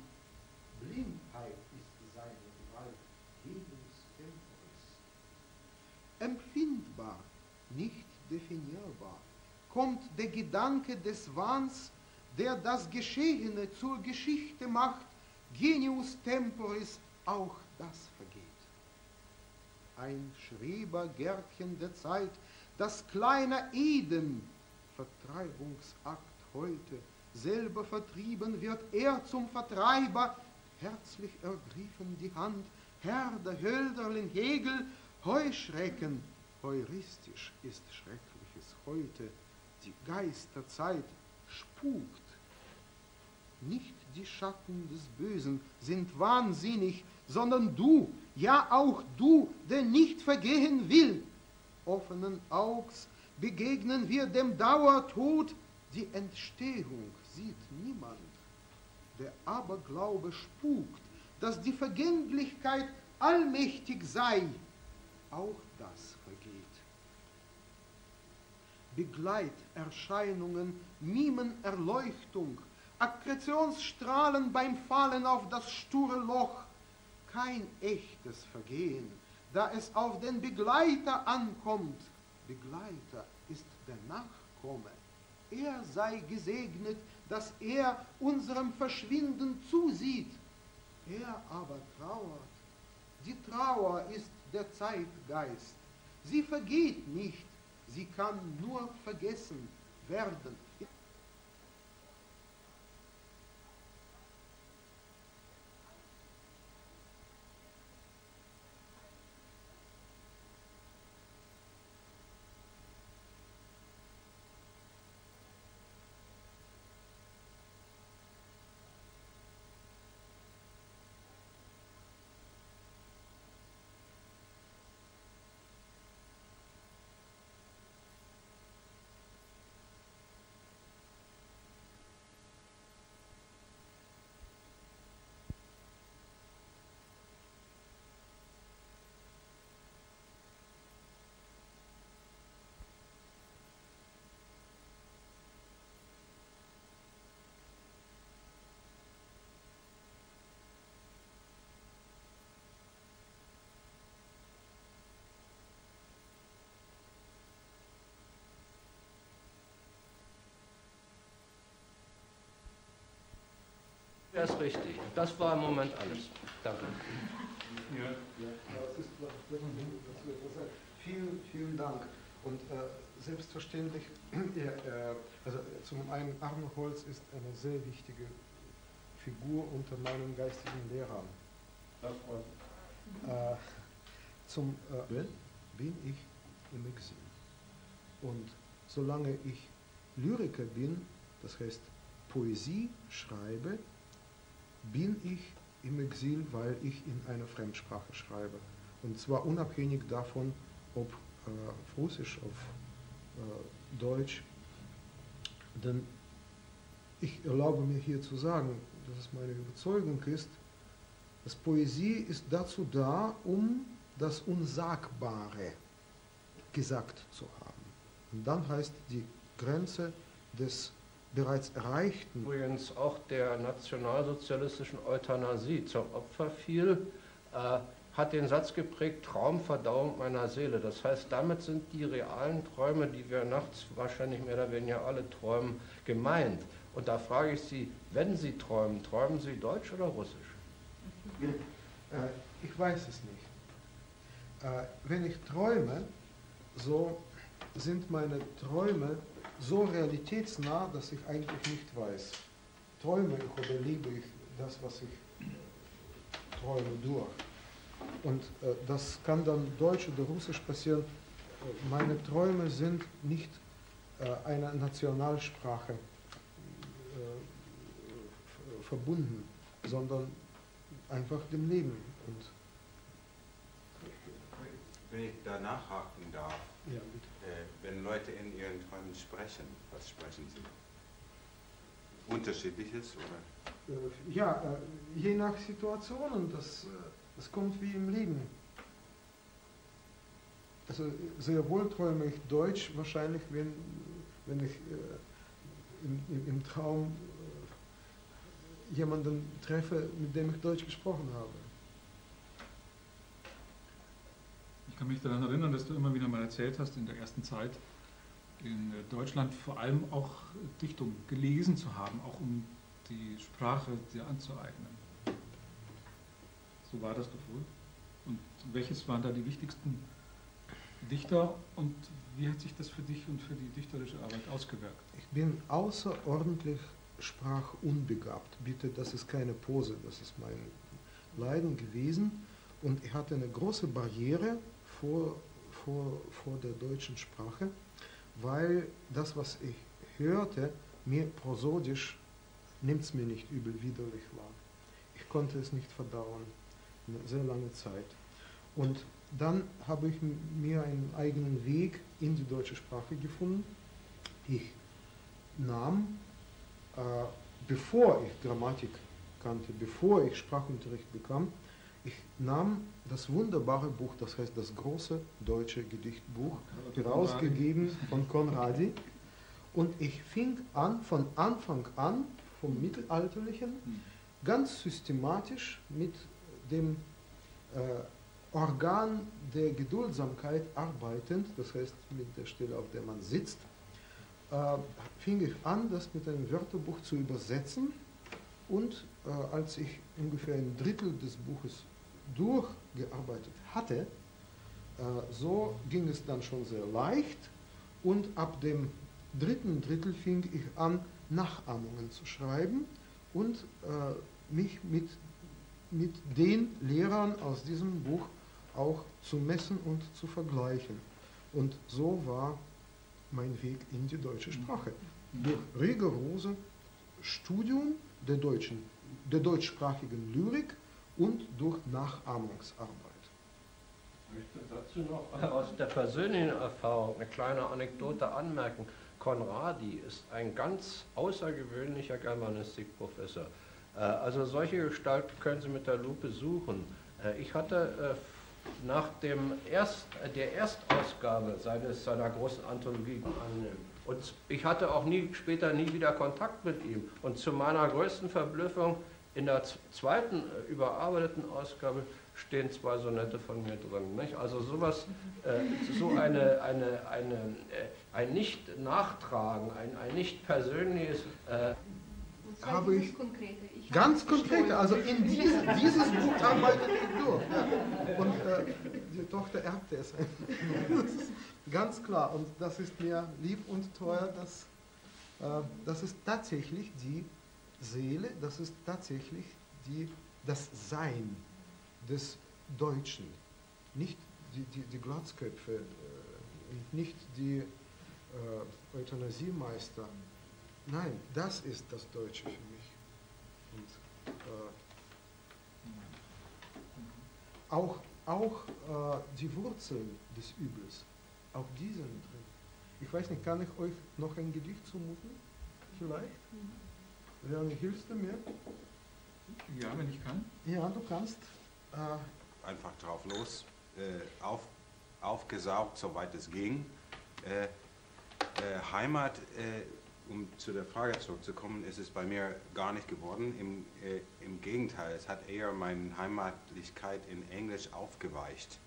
Blindheit ist seine Gewalt, Hebens Temporis. Empfindbar, nicht definierbar, kommt der Gedanke des Wahns, der das Geschehene zur Geschichte macht, Genius Temporis, auch das vergeht. Ein Schrebergärtchen der Zeit, das kleine Eden, Vertreibungsakt heute, selber vertrieben wird er zum Vertreiber, herzlich ergriffen die Hand, Herr der Hölderlin Hegel, Heuschrecken, heuristisch ist Schreckliches heute, die Geisterzeit spukt. Nicht die Schatten des Bösen sind wahnsinnig, sondern du, ja auch du, der nicht vergehen will. Offenen Augs begegnen wir dem Dauertod, die Entstehung sieht niemand. Der Aberglaube spukt, dass die Vergänglichkeit allmächtig sei. Auch das vergeht. Begleiterscheinungen mimen Erleuchtung, Akkretionsstrahlen beim Fallen auf das sture Loch, kein echtes Vergehen, da es auf den Begleiter ankommt. Begleiter ist der Nachkomme. Er sei gesegnet, dass er unserem Verschwinden zusieht. Er aber trauert. Die Trauer ist der Zeitgeist. Sie vergeht nicht, sie kann nur vergessen werden. Alles richtig. Das war im Moment alles. Danke. Ja, ist, das ist, ist, vielen, vielen Dank. Und äh, selbstverständlich, <clears throat> ja, äh, also zum einen Arno Holz ist eine sehr wichtige Figur unter meinen geistigen Lehrern. Äh, zum äh, bin ich im Exil. Und solange ich Lyriker bin, das heißt Poesie schreibe, bin ich im Exil, weil ich in einer Fremdsprache schreibe. Und zwar unabhängig davon, ob äh, Russisch, auf äh, Deutsch. Denn ich erlaube mir hier zu sagen, dass es meine Überzeugung ist, dass Poesie ist dazu da, um das Unsagbare gesagt zu haben. Und dann heißt die Grenze des bereits Erreichten. Übrigens auch der nationalsozialistischen Euthanasie zum Opfer fiel, äh, hat den Satz geprägt, Traumverdauung meiner Seele. Das heißt, damit sind die realen Träume, die wir nachts wahrscheinlich mehr oder weniger alle träumen, gemeint. Und da frage ich Sie, wenn Sie träumen, träumen Sie Deutsch oder Russisch? Äh, ich weiß es nicht. Äh, wenn ich träume, so sind meine Träume so realitätsnah, dass ich eigentlich nicht weiß, träume ich oder liebe ich das, was ich träume durch. Und äh, das kann dann Deutsch oder Russisch passieren. Meine Träume sind nicht äh, einer Nationalsprache äh, verbunden, sondern einfach dem Leben. Und Wenn ich da nachhaken darf, Ja, äh, wenn Leute in ihren Träumen sprechen, was sprechen sie? Unterschiedliches oder? äh, ja, äh, je nach Situationen, das, äh, das kommt wie im Leben. Also sehr wohl träume ich Deutsch wahrscheinlich, wenn, wenn ich äh, im, im, im Traum äh, jemanden treffe, mit dem ich Deutsch gesprochen habe. Ich kann mich daran erinnern, dass du immer wieder mal erzählt hast, in der ersten Zeit in Deutschland vor allem auch Dichtung gelesen zu haben, auch um die Sprache dir anzueignen. So war das doch wohl. Und welches waren da die wichtigsten Dichter und wie hat sich das für dich und für die dichterische Arbeit ausgewirkt? Ich bin außerordentlich sprachunbegabt. Bitte, das ist keine Pose, das ist mein Leiden gewesen. Und ich hatte eine große Barriere vor, vor, vor der deutschen Sprache, weil das, was ich hörte, mir prosodisch, nimmt es mir nicht übel, widerlich war. Ich konnte es nicht verdauen, eine sehr lange Zeit. Und dann habe ich mir einen eigenen Weg in die deutsche Sprache gefunden. Ich nahm, äh, bevor ich Grammatik kannte, bevor ich Sprachunterricht bekam, ich nahm das wunderbare Buch, das heißt das große deutsche Gedichtbuch, herausgegeben von Konradi. Und ich fing an, von Anfang an, vom Mittelalterlichen, ganz systematisch mit dem äh, Organ der Geduldsamkeit arbeitend, das heißt mit der Stelle, auf der man sitzt, äh, fing ich an, das mit einem Wörterbuch zu übersetzen. Und äh, als ich ungefähr ein Drittel des Buches durchgearbeitet hatte, äh, so ging es dann schon sehr leicht. Und ab dem dritten Drittel fing ich an, Nachahmungen zu schreiben und äh, mich mit, mit den Lehrern aus diesem Buch auch zu messen und zu vergleichen. Und so war mein Weg in die deutsche Sprache. Durch rigorose Studium der, deutschen, der deutschsprachigen Lyrik und durch Nachahmungsarbeit. Ich möchte dazu noch aus der persönlichen Erfahrung eine kleine Anekdote anmerken. Konradi ist ein ganz außergewöhnlicher Germanistikprofessor. Äh, Also solche Gestalten können Sie mit der Lupe suchen. Äh, Ich hatte äh, nach dem Erst, der Erstausgabe seines, seiner großen Anthologie annimmt. Und ich hatte auch nie, später nie wieder Kontakt mit ihm. Und zu meiner größten Verblüffung, in der zweiten äh, überarbeiteten Ausgabe stehen zwei Sonette von mir drin. Nicht? Also sowas, äh, so eine, eine, eine, äh, ein Nicht-Nachtragen, ein, ein nicht persönliches äh, habe ich Konkrete. Ich ganz konkrete, also in gestohlen. dies, <laughs> dieses Buch arbeite ich durch. Ja. Und äh, die Tochter erbte es. Ganz klar. Und das ist mir lieb und teuer, dass äh, das ist tatsächlich die Seele, das ist tatsächlich die, das Sein des Deutschen. Nicht die, die, die Glatzköpfe, äh, nicht die äh, Euthanasiemeister. Nein, das ist das Deutsche für mich. Und, äh, auch auch äh, die Wurzeln des Übels, auch die sind drin. Ich weiß nicht, kann ich euch noch ein Gedicht zumuten? Vielleicht? Leonie, hilfst du mir? Ja, wenn ich kann. Ja, du kannst. Äh, Einfach drauf los, äh, auf, aufgesaugt, soweit es ging. Äh, äh, Heimat, äh, um zu der Frage zurückzukommen, ist es bei mir gar nicht geworden. Im, äh, im Gegenteil, es hat eher meine Heimatlichkeit in Englisch aufgeweicht.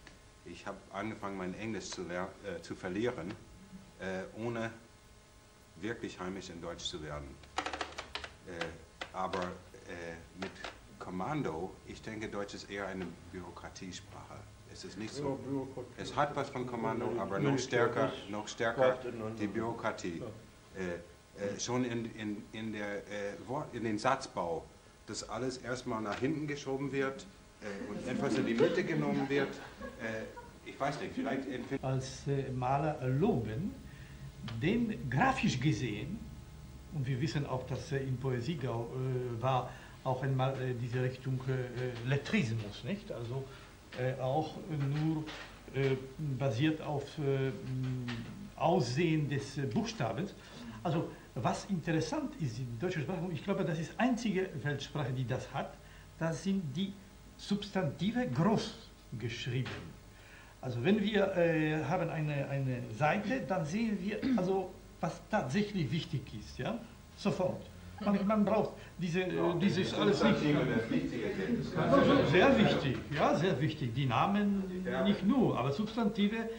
Ich habe angefangen, mein Englisch zu, ler- äh, zu verlieren, äh, ohne wirklich heimisch in Deutsch zu werden. Äh, aber äh, mit Kommando, ich denke, Deutsch ist eher eine Bürokratiesprache. Es ist nicht so. Es hat was von Kommando, aber noch stärker, noch stärker die Bürokratie. Äh, äh, schon in, in, in, der, äh, Wort, in den Satzbau, dass alles erstmal nach hinten geschoben wird äh, und etwas in die Mitte genommen wird. Äh, ich weiß nicht, vielleicht empfinden. als äh, Maler loben, denn grafisch gesehen, und wir wissen auch, dass äh, in Poesiegau äh, war auch einmal äh, diese Richtung Lettrismus, nicht? Also auch nur basiert auf Aussehen des Buchstabens. Also was interessant ist in deutscher Sprache, und ich glaube, das ist die einzige Weltsprache, die das hat, das sind die Substantive groß geschrieben. Also wenn wir äh, haben eine, eine Seite, dann sehen wir also, was tatsächlich wichtig ist, ja, sofort. Man, man braucht diese, äh, dieses alles nicht. Sehr wichtig, ja, sehr wichtig. Die Namen nicht nur, aber Substantive,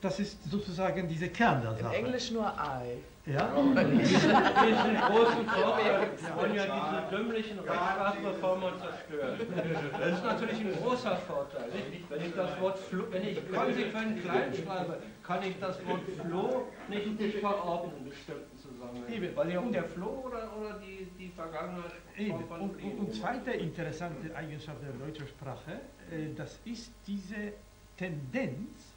das ist sozusagen dieser Kern der Im Sache. Englisch nur I. Ja? Diesen großen Vorteil wollen ja diese dümmlichen Rechtschreibreformer zerstören. Das ist natürlich ein großer Vorteil. Wenn ich das Wort Flo, wenn ich konsequent klein schreibe, kann ich das Wort Floh nicht, nicht verordnen in bestimmten Zusammenhängen. Eben. Weil ja auch der Floh oder, oder die, die Vergangenheit Und, und, und zweite interessante Eigenschaft der deutschen Sprache, äh, das ist diese Tendenz,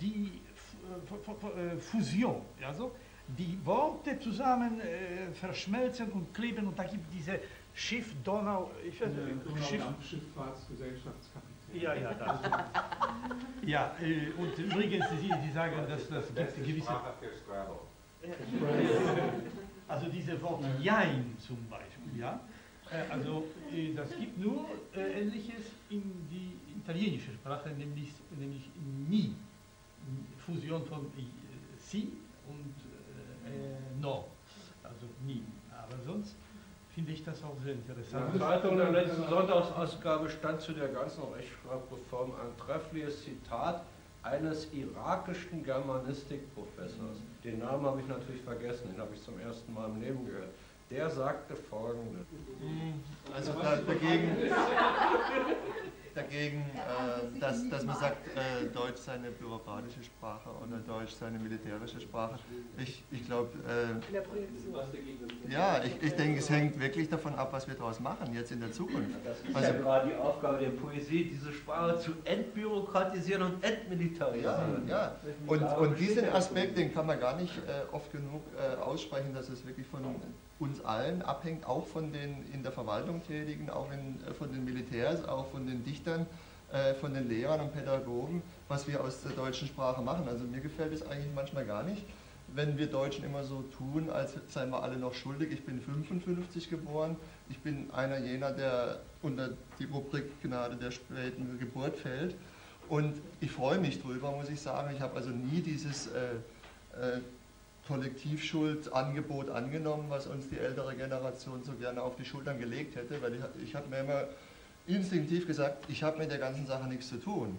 die F- F- F- äh, Fusion, also die Worte zusammen äh, verschmelzen und kleben und da gibt diese Schiff, Donau, ich weiß nicht, Schiff, Schifffahrtsgesellschaftskapitän. ja, ja, das. ja, äh, und übrigens, Sie, Sie sagen, dass das gibt gewisse. <laughs> Also diese Wort Jein zum Beispiel, ja. Äh, Also äh, das gibt nur äh, Ähnliches in die italienische Sprache, nämlich, nämlich nie. Fusion von äh, si und äh, no. Also nie. Aber sonst finde ich das auch sehr In interessant. der Zeitung der letzten Sonntagsausgabe stand zu der ganzen Rechtschreibreform ein treffliches Zitat eines irakischen Germanistikprofessors. Den Namen habe ich natürlich vergessen, den habe ich zum ersten Mal im Leben gehört. Der sagte folgendes. Also da, dagegen, <laughs> dagegen äh, dass, dass man sagt, äh, Deutsch sei eine bürokratische Sprache oder Deutsch sei eine militärische Sprache. Ich, ich glaube, äh, ja, ich, ich denke, es hängt wirklich davon ab, was wir daraus machen, jetzt in der Zukunft. Das ist Also, ja gerade die Aufgabe der Poesie, diese Sprache zu entbürokratisieren und entmilitarisieren. Ja, ja. Und, und diesen Aspekt, den kann man gar nicht äh, oft genug äh, aussprechen, dass es wirklich von uns allen abhängt, auch von den in der Verwaltung Tätigen, auch in, äh, von den Militärs, auch von den Dichtern, äh, von den Lehrern und Pädagogen, was wir aus der deutschen Sprache machen. Also mir gefällt es eigentlich manchmal gar nicht, wenn wir Deutschen immer so tun, als seien wir alle noch schuldig. Ich bin 55 geboren, ich bin einer jener, der unter die Rubrik Gnade der späten Geburt fällt. Und ich freue mich drüber, muss ich sagen. Ich habe also nie dieses äh, äh, Kollektivschuldangebot angenommen, was uns die ältere Generation so gerne auf die Schultern gelegt hätte, weil ich, ich habe mir immer instinktiv gesagt, ich habe mit der ganzen Sache nichts zu tun.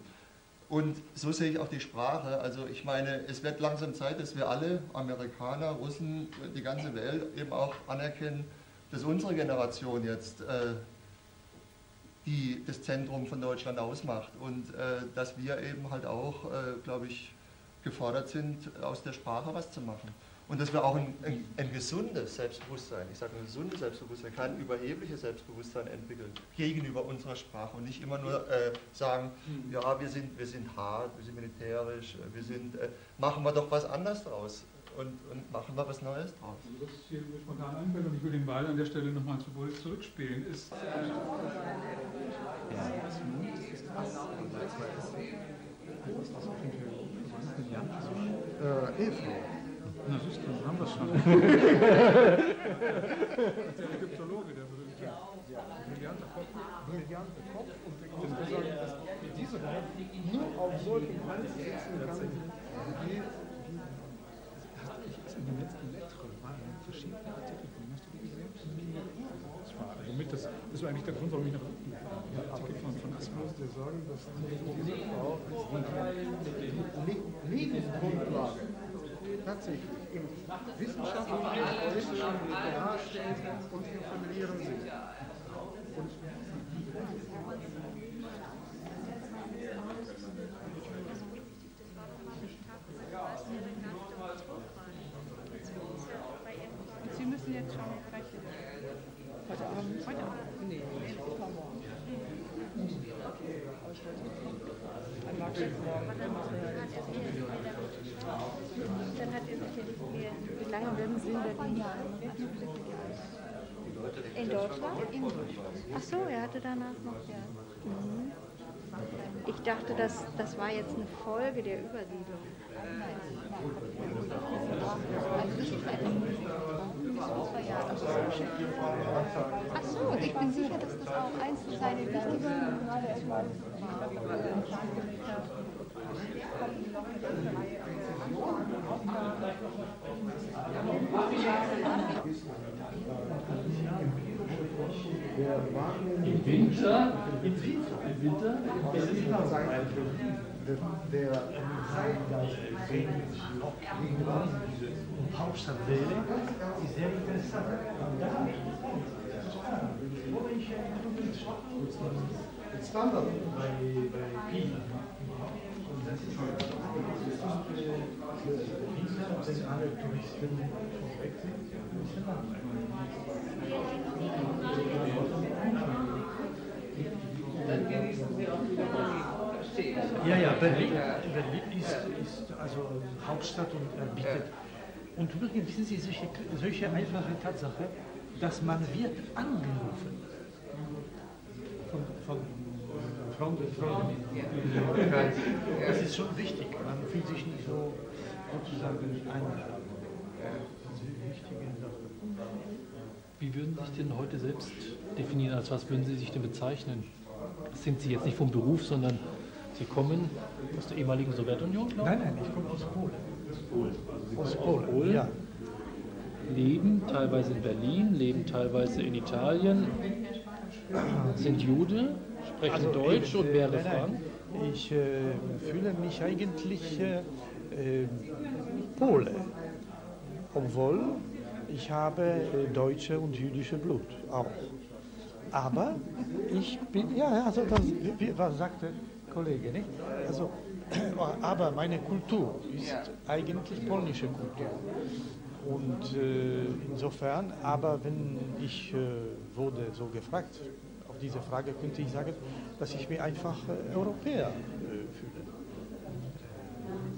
Und so sehe ich auch die Sprache. Also ich meine, es wird langsam Zeit, dass wir alle, Amerikaner, Russen, die ganze Welt eben auch anerkennen, dass unsere Generation jetzt äh, die das Zentrum von Deutschland ausmacht und äh, dass wir eben halt auch, äh, glaube ich, gefordert sind, aus der Sprache was zu machen. Und dass wir auch ein, ein, ein gesundes Selbstbewusstsein, ich sage ein gesundes Selbstbewusstsein, kein überhebliches Selbstbewusstsein entwickeln gegenüber unserer Sprache und nicht immer nur äh, sagen, ja, wir sind, wir sind hart, wir sind militärisch, wir sind, äh, machen wir doch was anderes draus und, und machen wir was Neues draus. Also das hier mir spontan einfällt und ich will den Ball an der Stelle nochmal zu Boris zurückspielen, ist... Äh, Ehefrau. Na siehst du, haben wir es schon. <laughs> der Ägyptologe, der berühmte. Brillante Kopf. Brillante Kopf und wir können sagen, dass diese Frau nur auf solchen Hals sitzen kann, die in den letzten Lettre waren verschiedene Artikel von, hast du die gesehen? Das war, also mit das, das war eigentlich der Grund, warum ich nach unten gefahren bin. Dir sagen, dass diese Frau Lebensgrundlage tatsächlich im wissenschaftlichen, politischen, literarischen und im familiären Sinn. Und Sie müssen jetzt schon sprechen. Heute Abend? Heute Abend? Nee, übermorgen. Dann mag ich morgen. Dann hat er sicherlich mehr. Wie lange werden Sie in Berlin bleiben? In Deutschland? Ach hatte danach noch, ja. Mhm. Ich dachte, das, das war jetzt eine Folge der Übersiedlung. Ach ich bin sicher, dass das auch eins seiner wichtigen Im Winter, im Winter, es ist immer der Zeitgeist gegenüber diese Hauptstadtwelle ist sehr interessant. Standard. Bei, bei Pi. Und das ist Touristen weg sind, ist es Dann genießen Sie auch wieder Berlin. Ja, ja, Berlin, Berlin ist, ist also Hauptstadt und bietet. Und übrigens wissen Sie solche, solche einfache Tatsache, dass man wird angerufen von, von Freunden, Freunden. Das ist schon wichtig. Man fühlt sich nicht so sozusagen eingeladen. Das ist eine wichtige Sache. Wie würden Sie sich denn heute selbst definieren? Als was würden Sie sich denn bezeichnen? Sind Sie jetzt nicht vom Beruf, sondern Sie kommen aus der ehemaligen Sowjetunion, glaube Nein, nein, ich komme aus Polen. Aus Aus Polen. Polen, ja. Leben teilweise in Berlin, leben teilweise in Italien, sind Jude, sprechen Also, Deutsch äh, und mehrere. Fragen. Ich äh, fühle mich eigentlich äh, äh, Pole, obwohl ich habe äh, deutsche und jüdische Blut auch. Aber ich bin, ja, also das, was sagte Kollege, nicht? Also, <clears throat> aber meine Kultur ist eigentlich polnische Kultur. Und äh, insofern, aber wenn ich äh, wurde so gefragt, auf diese Frage könnte ich sagen, dass ich mich einfach äh, Europäer äh, fühle.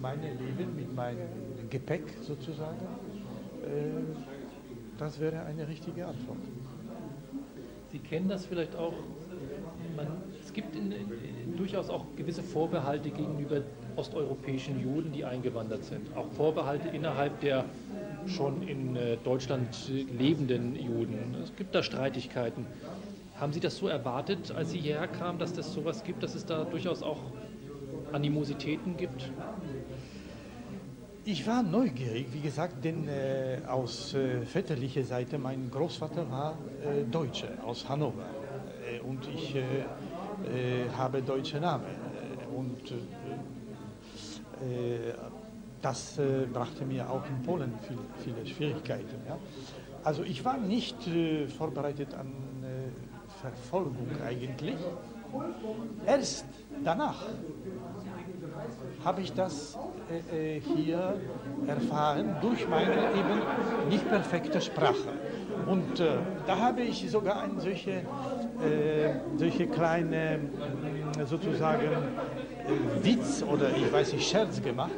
Mein Leben mit meinem Gepäck sozusagen, äh, das wäre eine richtige Antwort. Sie kennen das vielleicht auch. Man, es gibt in, in, durchaus auch gewisse Vorbehalte gegenüber osteuropäischen Juden, die eingewandert sind. Auch Vorbehalte innerhalb der schon in äh, Deutschland lebenden Juden. Es gibt da Streitigkeiten. Haben Sie das so erwartet, als Sie hierher kamen, dass das sowas gibt, dass es da durchaus auch Animositäten gibt? Ich war neugierig, wie gesagt, denn äh, aus äh, väterlicher Seite, mein Großvater war äh, Deutscher aus Hannover äh, und ich äh, äh, habe deutsche Namen. Und das brachte mir auch in Polen viel, viele Schwierigkeiten. Ja. Also ich war nicht vorbereitet an Verfolgung eigentlich. Erst danach habe ich das äh, äh, hier erfahren durch meine eben nicht perfekte Sprache. Und äh, da habe ich sogar eine solche, äh, solche kleine mh, sozusagen äh, Witz oder ich weiß nicht Scherz gemacht.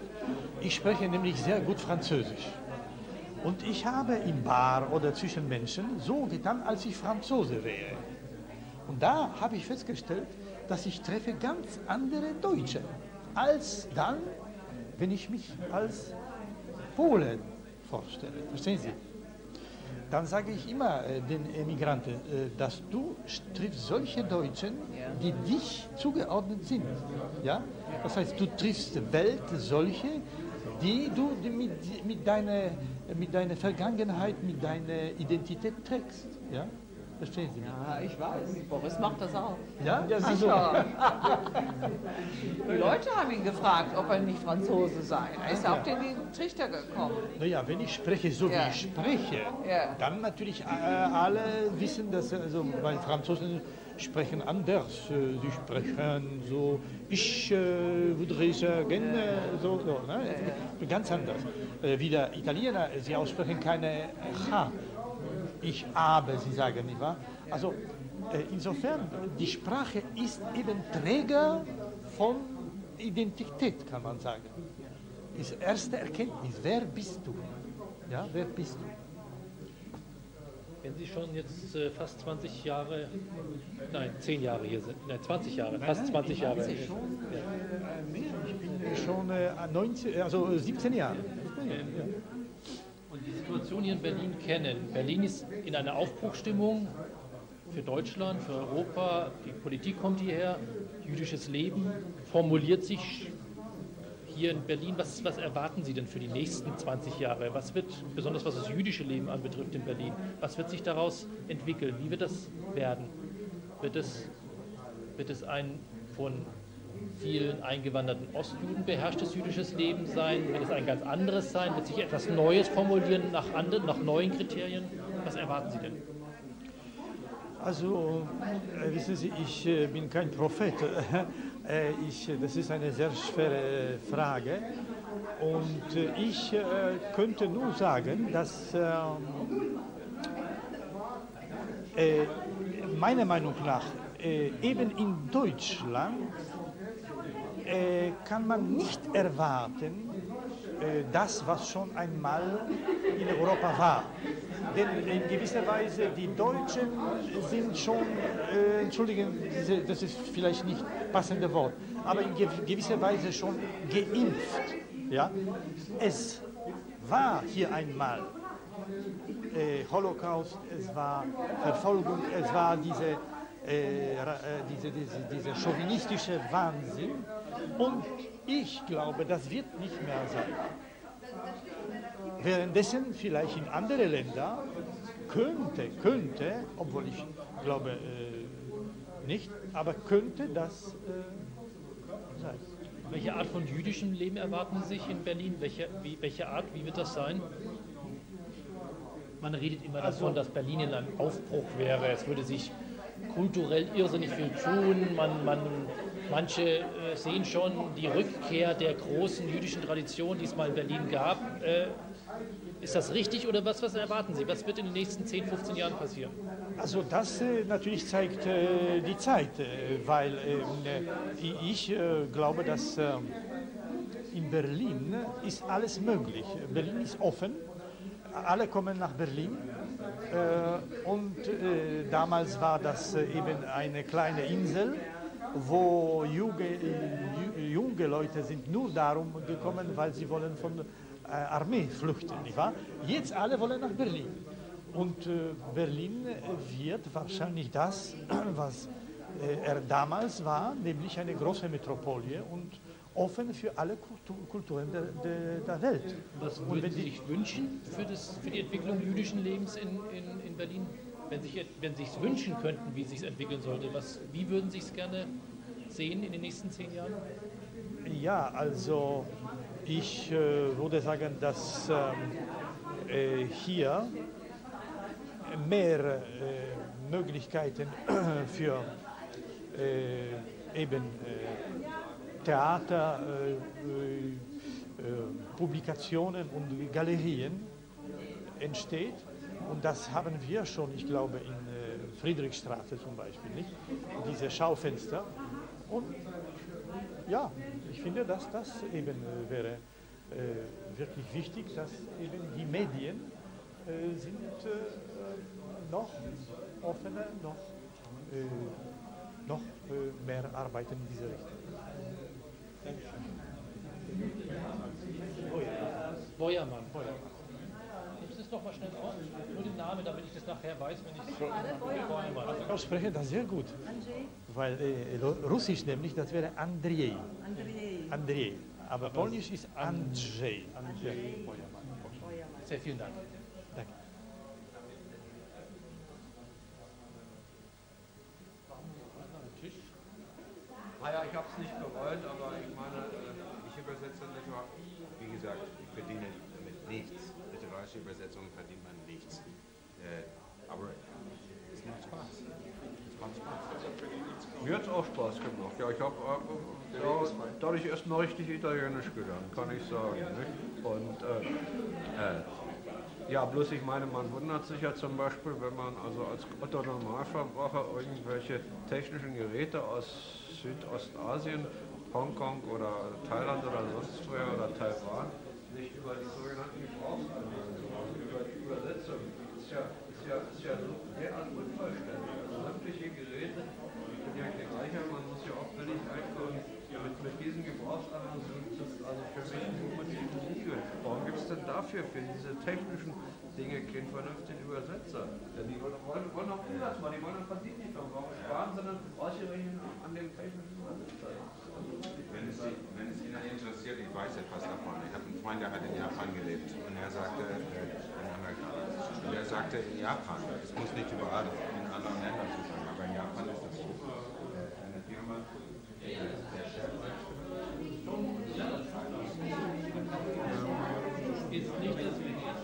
Ich spreche nämlich sehr gut Französisch. Und ich habe im Bar oder zwischen Menschen so getan, als ich Franzose wäre. Und da habe ich festgestellt, dass ich treffe ganz andere Deutsche als dann, wenn ich mich als Polen vorstelle. Verstehen Sie? Dann sage ich immer äh, den Emigranten, äh, dass du triffst solche Deutschen, die dich zugeordnet sind. Ja? Das heißt, du triffst Welt solche, die du die mit, mit, deiner, mit deiner Vergangenheit, mit deiner Identität trägst. Ja? Verstehen Sie? Ja, ich weiß. Boris macht das auch. Ja, ja sicher. <laughs> die Leute haben ihn gefragt, ob er nicht Franzose sei. Er ist ja. auf den Trichter gekommen. Naja, wenn ich spreche, so ja. wie ich spreche, ja. dann natürlich äh, alle wissen, dass, also, weil Franzosen sprechen anders. Äh, sie sprechen so, ich äh, würde sagen, äh, so, so ne? ganz anders. Äh, wie der Italiener, sie aussprechen keine H ich habe, Sie sagen, nicht wahr? Also äh, insofern, die Sprache ist eben Träger von Identität, kann man sagen. Ist erste Erkenntnis, wer bist du? Ja, wer bist du? Wenn Sie schon jetzt äh, fast 20 Jahre, nein, 10 Jahre hier sind, nein, 20 Jahre, nein, fast 20 Jahre. Schon, äh, mehr, ich bin schon äh, 19, also 17 Jahre. Ja die Situation hier in Berlin kennen. Berlin ist in einer Aufbruchstimmung für Deutschland, für Europa. Die Politik kommt hierher, jüdisches Leben formuliert sich hier in Berlin. Was, was erwarten Sie denn für die nächsten 20 Jahre? Was wird, besonders was das jüdische Leben anbetrifft in Berlin, was wird sich daraus entwickeln? Wie wird das werden? Wird es, wird es ein von vielen eingewanderten Ostjuden beherrschtes jüdisches Leben sein? Wird es ein ganz anderes sein? Wird sich etwas Neues formulieren nach, anderen, nach neuen Kriterien? Was erwarten Sie denn? Also, äh, wissen Sie, ich äh, bin kein Prophet. <laughs> äh, ich, das ist eine sehr schwere Frage. Und ich könnte nur sagen, dass ähm, äh, meiner Meinung nach eben in Deutschland äh, kann man nicht erwarten, äh, das, was schon einmal in Europa war. Denn in gewisser Weise, die Deutschen sind schon, äh, entschuldigen, das ist vielleicht nicht passende Wort, aber in gewisser Weise schon geimpft. Ja? Es war hier einmal äh, Holocaust, es war Verfolgung, es war diese, äh, äh diese, diese, diese chauvinistische Wahnsinn, und ich glaube, das wird nicht mehr sein. Währenddessen vielleicht in andere Länder könnte, könnte, obwohl ich glaube äh, nicht, aber könnte das äh, sein. Welche Art von jüdischem Leben erwarten Sie sich in Berlin? Welche, wie, welche Art, wie wird das sein? Man redet immer davon, also, dass Berlin in einem Aufbruch wäre. Es würde sich kulturell irrsinnig viel tun. Man, man Manche äh, sehen schon die Rückkehr der großen jüdischen Tradition, die es mal in Berlin gab. Äh, ist das richtig oder was, was erwarten Sie? Was wird in den nächsten 10, 15 Jahren passieren? Also das äh, natürlich zeigt äh, die Zeit, weil ich glaube, dass in Berlin ist alles möglich. Berlin ist offen, alle kommen nach Berlin. Und damals war das eben eine kleine Insel wo junge, junge Leute sind nur darum gekommen, weil sie wollen von äh, Armee flüchten, nicht wahr? Jetzt alle wollen nach Berlin. Und äh, Berlin wird wahrscheinlich das, <clears throat> was äh, er damals war, nämlich eine große Metropole und offen für alle Kultur, Kulturen der, der, der, Welt. Was würden Sie sich wünschen für, das, für die Entwicklung jüdischen Lebens in, in, in Berlin? wenn, sich, wenn Sie es wünschen könnten, wie es sich entwickeln sollte, was, wie würden Sie es gerne sehen in den nächsten zehn Jahren? Ja, also Ich äh, würde sagen, dass ähm, äh, hier mehr äh, Möglichkeiten <clears throat> für äh, eben äh, Theater, äh, äh, Publikationen und Galerien entsteht. Und das haben wir schon, ich glaube, in äh, Friedrichstraße zum Beispiel, nicht? diese Schaufenster. Und ja, ich finde, dass das eben äh, wäre äh, wirklich wichtig, dass eben die Medien äh, sind äh, noch offener, noch, äh, noch äh, mehr arbeiten in diese Richtung. Beuermann. Beuermann. Gibst es doch mal schnell aus, nur den Namen, damit ich das nachher weiß, wenn ich Beuermann. Ich ausspreche das sehr gut. Weil äh, Russisch nämlich, das wäre Andrzej. Andrzej. Andrzej. Aber Polnisch ist Andrzej. Andrzej Beuermann. Sehr vielen Dank. Naja, ich habe es nicht bereut, aber ich meine, äh, ich übersetze literatur. Wie gesagt, ich verdiene damit nichts. Literarische Übersetzungen verdient man nichts. Äh, aber es macht Spaß. Es macht Spaß. Mir hat es auch Spaß gemacht. Ja, ich habe äh, ja, dadurch erst mal richtig Italienisch gelernt, kann ich sagen. Nicht? Und äh, äh, ja, bloß ich meine, man wundert sich ja zum Beispiel, wenn man also als Otto Normalverbraucher irgendwelche technischen Geräte aus Südostasien, Hongkong oder Thailand oder sonst woher oder Taiwan nicht über die sogenannten Gebrauchsanweisungen, über die Übersetzung. Ist ja, ist ja, ist ja so derart unvollständig. Also sämtliche Geräte, bin ja kein Reicher, man muss ja auch billig einkaufen. Mit, mit diesen Gebrauchsanweisungen ist also für mich dem Siegel. Warum gibt es denn dafür, für diese technischen Dinge, keinen vernünftigen Übersetzer? Denn die wollen, wollen, wollen auch Umsatz machen, die wollen auch verdienen nicht warum sparen, sondern ausgerechnet an dem technischen Übersetzer. Wenn es, wenn es Ihnen interessiert, ich weiß etwas davon. Ich habe einen Freund, der hat in Japan gelebt und er sagte, äh, in Amerika, und er sagte, in Japan, es muss nicht überall in anderen Ländern so sein, aber in Japan ist das so. Äh, eine Firma, der Chef ist nicht das Wichtigste.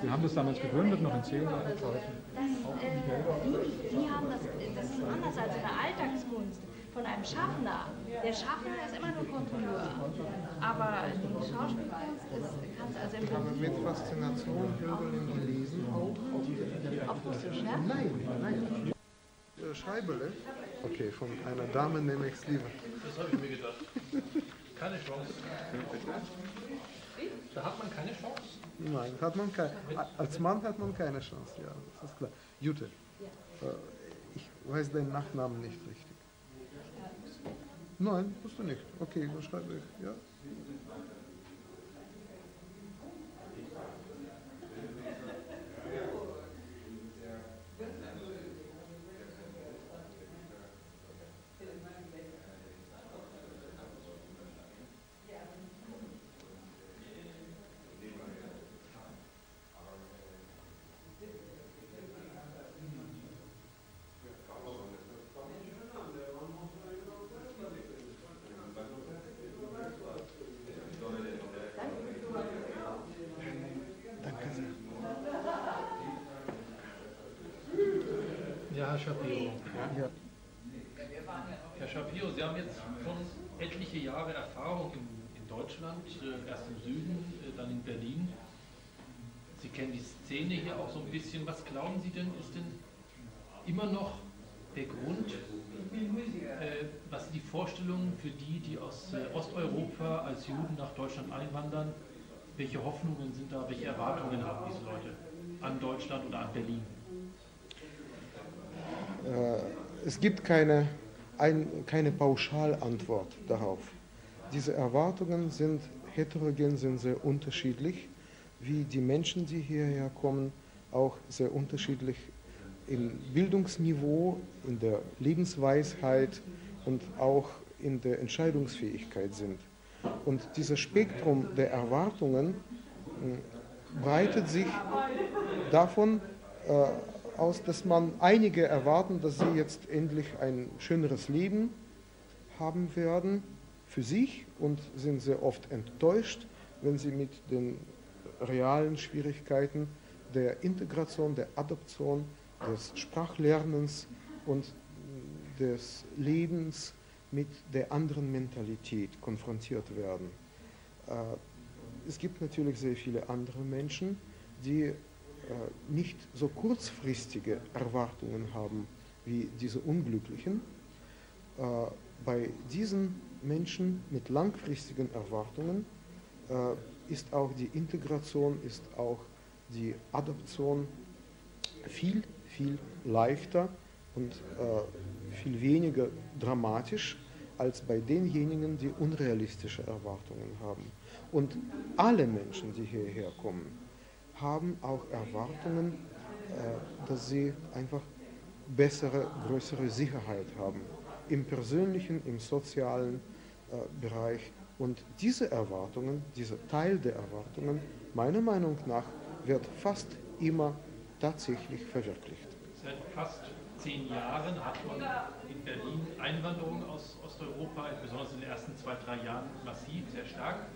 Wir haben das gegründet, noch in zehn Jahren. Das, äh, die, die haben das, das ist anders als in der Alltagskunst. Von einem Schaffner. Der Schaffner ist immer nur Kontrolleur. Aber die Schauspielkunst ist, kannst also im Ich habe mit Faszination Hölderlin gelesen, auch auf, auf Russisch, ja? Nein, nein. Äh, Schreiberle. Okay, von einer Dame nehme ich es lieber. Das habe ich mir gedacht. Keine Chance. Da hat man keine Chance. Nein, hat man kein, als Mann hat man keine Chance, ja, das ist klar. Jute, äh, ich weiß deinen Nachnamen nicht richtig. Nein, musst du nicht. Okay, dann schreibe ich, ja. Herr Shapiro. Ja. Herr Shapiro, Sie haben jetzt schon etliche Jahre Erfahrung in, in Deutschland, äh, erst im Süden, äh, dann in Berlin. Sie kennen die Szene hier auch so ein bisschen. Was glauben Sie denn, ist denn immer noch der Grund, äh, was sind die Vorstellungen für die, die aus äh, Osteuropa als Juden nach Deutschland einwandern? Welche Hoffnungen sind da, welche Erwartungen haben diese Leute an Deutschland oder an Berlin? Äh, es gibt keine, ein, keine Pauschalantwort darauf. Diese Erwartungen sind heterogen, sind sehr unterschiedlich, wie die Menschen, die hierher kommen, auch sehr unterschiedlich im Bildungsniveau, in der Lebensweisheit und auch in der Entscheidungsfähigkeit sind. Und dieses Spektrum der Erwartungen äh, breitet sich davon äh, aus, dass man einige erwarten, dass sie jetzt endlich ein schöneres Leben haben werden für sich und sind sehr oft enttäuscht, wenn sie mit den realen Schwierigkeiten der Integration, der Adoption, des Sprachlernens und des Lebens mit der anderen Mentalität konfrontiert werden. Äh, es gibt natürlich sehr viele andere Menschen, die nicht so kurzfristige Erwartungen haben wie diese Unglücklichen. Äh, bei diesen Menschen mit langfristigen Erwartungen ist auch die Integration, ist auch die Adoption viel, viel leichter und viel weniger dramatisch als bei denjenigen, die unrealistische Erwartungen haben. Und alle Menschen, die hierher kommen, haben auch Erwartungen, äh, dass sie einfach bessere, größere Sicherheit haben. Im persönlichen, im sozialen äh, Bereich. Und diese Erwartungen, dieser Teil der Erwartungen, meiner Meinung nach, wird fast immer tatsächlich verwirklicht. Seit fast zehn Jahren hat man in Berlin Einwanderung aus Osteuropa, besonders in den ersten zwei, drei Jahren massiv, sehr stark.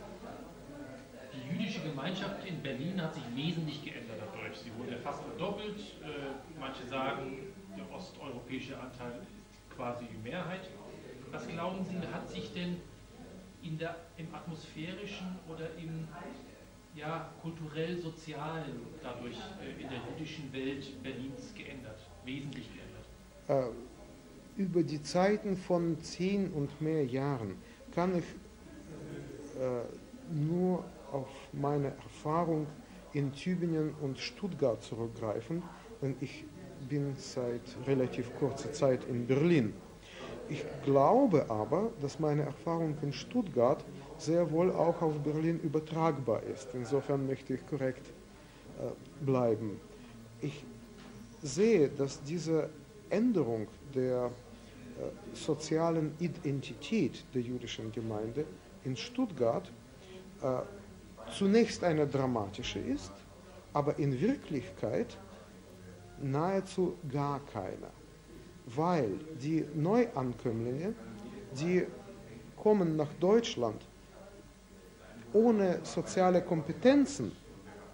Die jüdische Gemeinschaft in Berlin hat sich wesentlich geändert dadurch. Sie wurde fast verdoppelt. Äh, manche sagen, der osteuropäische Anteil ist quasi die Mehrheit. Was glauben Sie, hat sich denn in der, im atmosphärischen oder im ja, kulturell-sozialen dadurch äh, in der jüdischen Welt Berlins geändert, wesentlich geändert? äh, über die Zeiten von zehn und mehr Jahren kann ich äh, nur auf meine Erfahrung in Tübingen und Stuttgart zurückgreifen, denn ich bin seit relativ kurzer Zeit in Berlin. Ich glaube aber, dass meine Erfahrung in Stuttgart sehr wohl auch auf Berlin übertragbar ist. Insofern möchte ich korrekt äh, bleiben. Ich sehe, dass diese Änderung der äh, sozialen Identität der jüdischen Gemeinde in Stuttgart äh, zunächst eine dramatische ist, aber in Wirklichkeit nahezu gar keine, weil die Neuankömmlinge, die kommen nach Deutschland ohne soziale Kompetenzen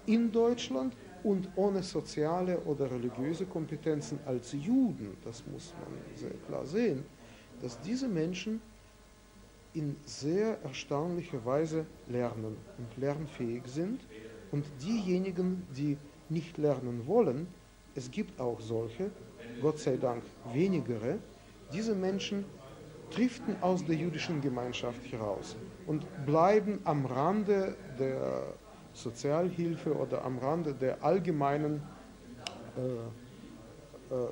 in Deutschland und ohne soziale oder religiöse Kompetenzen als Juden, das muss man sehr klar sehen, dass diese Menschen in sehr erstaunlicher Weise lernen und lernfähig sind. Und diejenigen, die nicht lernen wollen, es gibt auch solche, Gott sei Dank wenigere, diese Menschen driften aus der jüdischen Gemeinschaft heraus und bleiben am Rande der Sozialhilfe oder am Rande der allgemeinen äh, äh,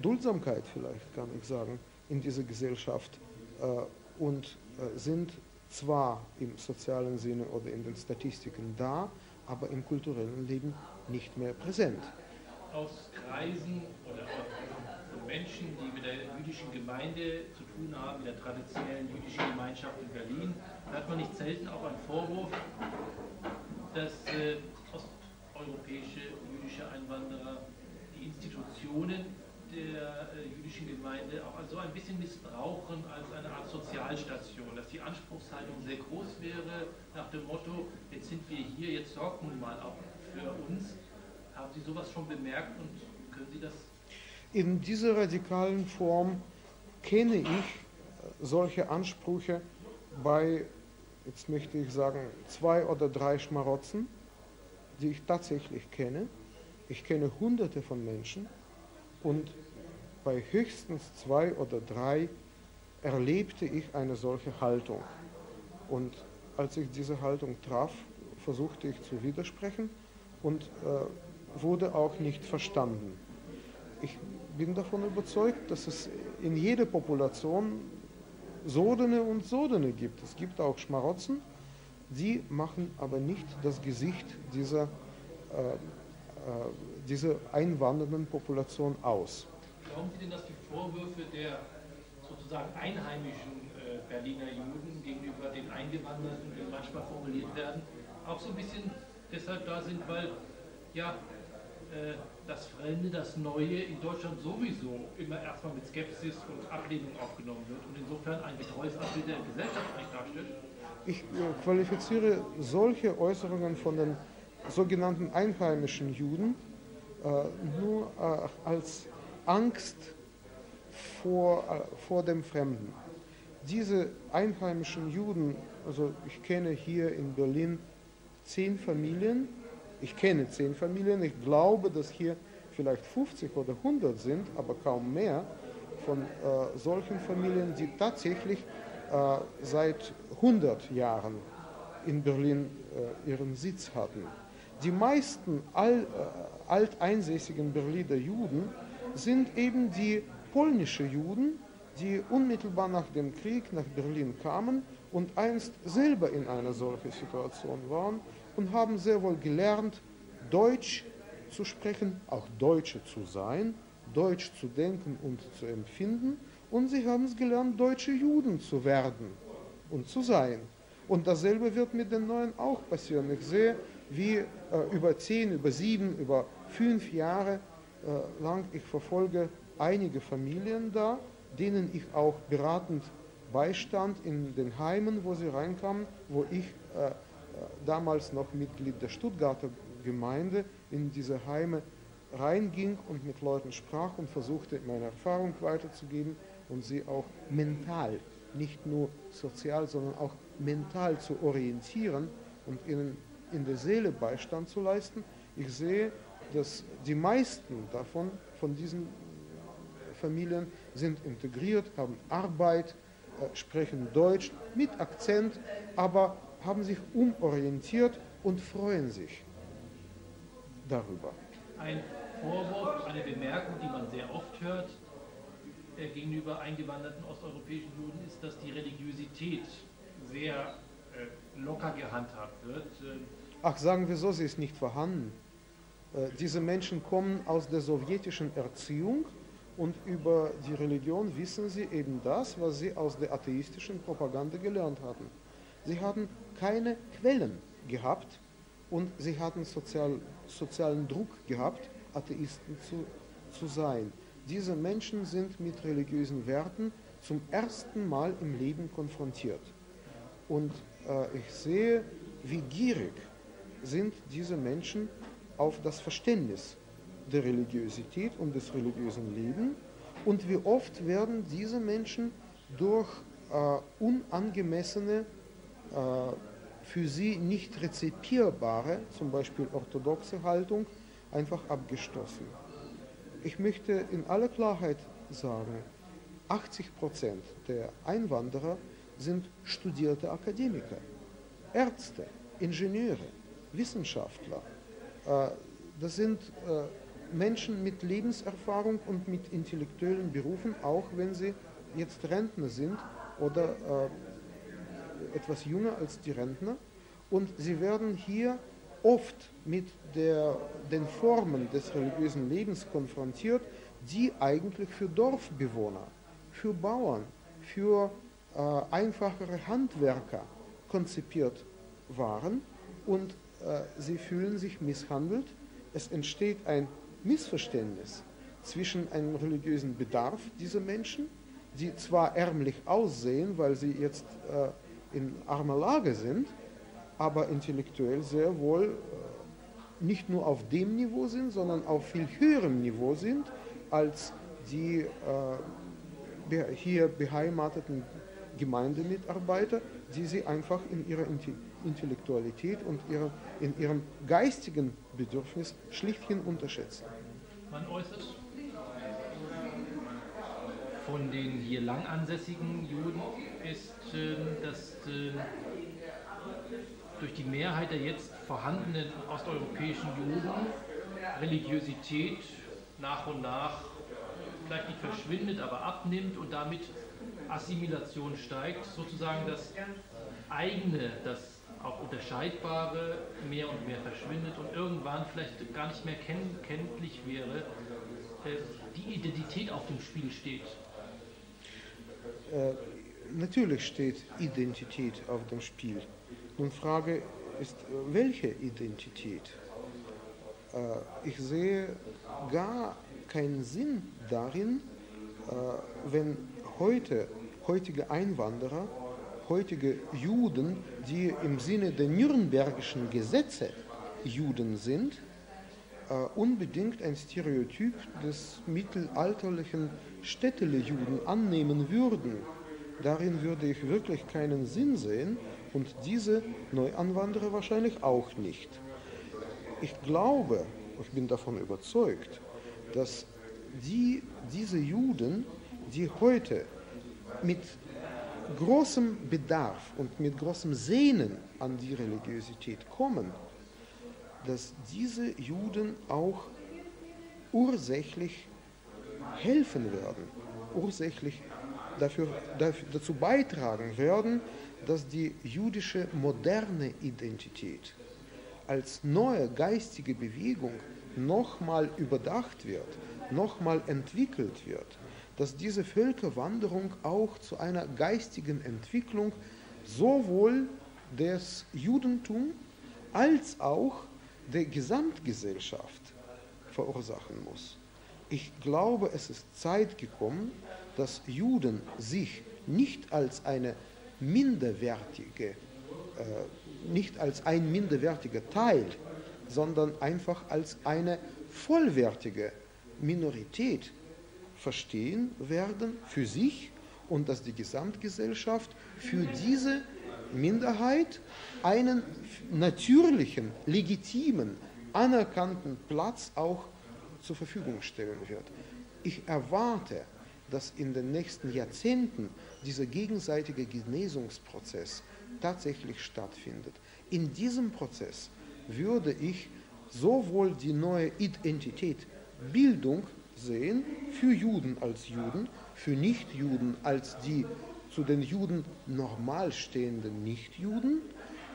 Duldsamkeit vielleicht, kann ich sagen, in dieser Gesellschaft äh, und äh, sind zwar im sozialen Sinne oder in den Statistiken da, aber im kulturellen Leben nicht mehr präsent. Aus Kreisen oder von Menschen, die mit der jüdischen Gemeinde zu tun haben, der traditionellen jüdischen Gemeinschaft in Berlin, hat man nicht selten auch einen Vorwurf, dass äh, osteuropäische jüdische Einwanderer die Institutionen der äh, jüdischen Gemeinde auch so ein bisschen missbrauchen als eine Art Sozialstation, dass die Anspruchshaltung sehr groß wäre nach dem Motto, jetzt sind wir hier, jetzt sorgen wir mal auch für uns. Haben Sie sowas schon bemerkt und können Sie das? In dieser radikalen Form kenne ich äh, solche Ansprüche bei jetzt möchte ich sagen, zwei oder drei Schmarotzen, die ich tatsächlich kenne. Ich kenne hunderte von Menschen und bei höchstens zwei oder drei erlebte ich eine solche Haltung. Und als ich diese Haltung traf, versuchte ich zu widersprechen und äh, wurde auch nicht verstanden. Ich bin davon überzeugt, dass es in jeder Population Sodene und Sodene gibt. Es gibt auch Schmarotzen, die machen aber nicht das Gesicht dieser, äh, äh, diese einwandernden Population aus. Glauben Sie denn, dass die Vorwürfe der sozusagen einheimischen äh, Berliner Juden gegenüber den Eingewanderten, die manchmal formuliert werden, auch so ein bisschen deshalb da sind, weil ja äh, das Fremde, das Neue in Deutschland sowieso immer erstmal mit Skepsis und Ablehnung aufgenommen wird und insofern ein getreues Abbild der Gesellschaft nicht darstellt? Ich äh, qualifiziere solche Äußerungen von den sogenannten einheimischen Juden nur äh, als Angst vor, äh, vor dem Fremden. Diese einheimischen Juden, also ich kenne hier in Berlin zehn Familien, ich kenne zehn Familien, ich glaube, dass hier vielleicht 50 oder 100 sind, aber kaum mehr von äh, solchen Familien, die tatsächlich äh, seit 100 Jahren in Berlin äh, ihren Sitz hatten. Die meisten all, äh, alteinsässigen Berliner Juden sind eben die polnische Juden, die unmittelbar nach dem Krieg nach Berlin kamen und einst selber in einer solchen Situation waren und haben sehr wohl gelernt, Deutsch zu sprechen, auch Deutsche zu sein, Deutsch zu denken und zu empfinden. Und sie haben es gelernt, deutsche Juden zu werden und zu sein. Und dasselbe wird mit den Neuen auch passieren. Ich sehe, wie äh, über zehn, über sieben, über fünf Jahre äh, lang ich verfolge einige Familien da, denen ich auch beratend beistand in den Heimen, wo sie reinkamen, wo ich äh, damals noch Mitglied der Stuttgarter Gemeinde in diese Heime reinging und mit Leuten sprach und versuchte, meine Erfahrung weiterzugeben und sie auch mental, nicht nur sozial, sondern auch mental zu orientieren und ihnen in der Seele Beistand zu leisten. Ich sehe, dass die meisten davon, von diesen Familien, sind integriert, haben Arbeit, äh, sprechen Deutsch mit Akzent, aber haben sich umorientiert und freuen sich darüber. Ein Vorwurf, eine Bemerkung, die man sehr oft hört äh, gegenüber eingewanderten osteuropäischen Juden, ist, dass die Religiosität sehr äh, locker gehandhabt wird. Ach, sagen wir so, sie ist nicht vorhanden. Äh, diese Menschen kommen aus der sowjetischen Erziehung und über die Religion wissen sie eben das, was sie aus der atheistischen Propaganda gelernt hatten. Sie hatten keine Quellen gehabt und sie hatten sozial, sozialen Druck gehabt, Atheisten zu, zu sein. Diese Menschen sind mit religiösen Werten zum ersten Mal im Leben konfrontiert. Und äh, ich sehe, wie gierig sind diese Menschen auf das Verständnis der Religiosität und des religiösen Lebens und wie oft werden diese Menschen durch äh, unangemessene, äh, für sie nicht rezipierbare, zum Beispiel orthodoxe Haltung, einfach abgestoßen. Ich möchte in aller Klarheit sagen, 80 Prozent der Einwanderer sind studierte Akademiker, Ärzte, Ingenieure, Wissenschaftler. Äh, das sind äh, Menschen mit Lebenserfahrung und mit intellektuellen Berufen, auch wenn sie jetzt Rentner sind oder äh, etwas jünger als die Rentner. Und sie werden hier oft mit der, den Formen des religiösen Lebens konfrontiert, die eigentlich für Dorfbewohner, für Bauern, für äh, einfachere Handwerker konzipiert waren und sie fühlen sich misshandelt. Es entsteht ein Missverständnis zwischen einem religiösen Bedarf dieser Menschen, die zwar ärmlich aussehen, weil sie jetzt äh, in armer Lage sind, aber intellektuell sehr wohl äh, nicht nur auf dem Niveau sind, sondern auf viel höherem Niveau sind als die äh, hier beheimateten Gemeindemitarbeiter, die sie einfach in ihrer Intellektualität und ihrer, in ihrem geistigen Bedürfnis schlichthin unterschätzen. Man äußert von den hier lang ansässigen Juden ist, äh, dass äh, durch die Mehrheit der jetzt vorhandenen osteuropäischen Juden Religiosität nach und nach vielleicht nicht verschwindet, aber abnimmt und damit Assimilation steigt, sozusagen das eigene, das auch unterscheidbare mehr und mehr verschwindet und irgendwann vielleicht gar nicht mehr kenn kenntlich wäre, äh, die Identität auf dem Spiel steht? Äh, natürlich steht Identität auf dem Spiel. Nun Frage ist, welche Identität? Äh, ich sehe gar keinen Sinn darin, äh, wenn heute, heutige Einwanderer, heutige Juden, die im Sinne der Nürnbergischen Gesetze Juden sind, äh, unbedingt ein Stereotyp des mittelalterlichen Städtele-Juden annehmen würden. Darin würde ich wirklich keinen Sinn sehen und diese Neuanwanderer wahrscheinlich auch nicht. Ich glaube, ich bin davon überzeugt, dass die, diese Juden, die heute mit großem Bedarf und mit großem Sehnen an die Religiosität kommen, dass diese Juden auch ursächlich helfen werden, ursächlich dafür, dafür, dazu beitragen werden, dass die jüdische moderne Identität als neue geistige Bewegung nochmal überdacht wird, nochmal entwickelt wird, dass diese Völkerwanderung auch zu einer geistigen Entwicklung sowohl des Judentums als auch der Gesamtgesellschaft verursachen muss. Ich glaube, es ist Zeit gekommen, dass Juden sich nicht als eine minderwertige, äh, nicht als ein minderwertiger Teil, sondern einfach als eine vollwertige Minorität verstehen werden für sich und dass die Gesamtgesellschaft für diese Minderheit einen natürlichen, legitimen, anerkannten Platz auch zur Verfügung stellen wird. Ich erwarte, dass in den nächsten Jahrzehnten dieser gegenseitige Genesungsprozess tatsächlich stattfindet. In diesem Prozess würde ich sowohl die neue Identität Bildung sehen für Juden als Juden, für Nichtjuden als die zu den Juden normal stehenden Nichtjuden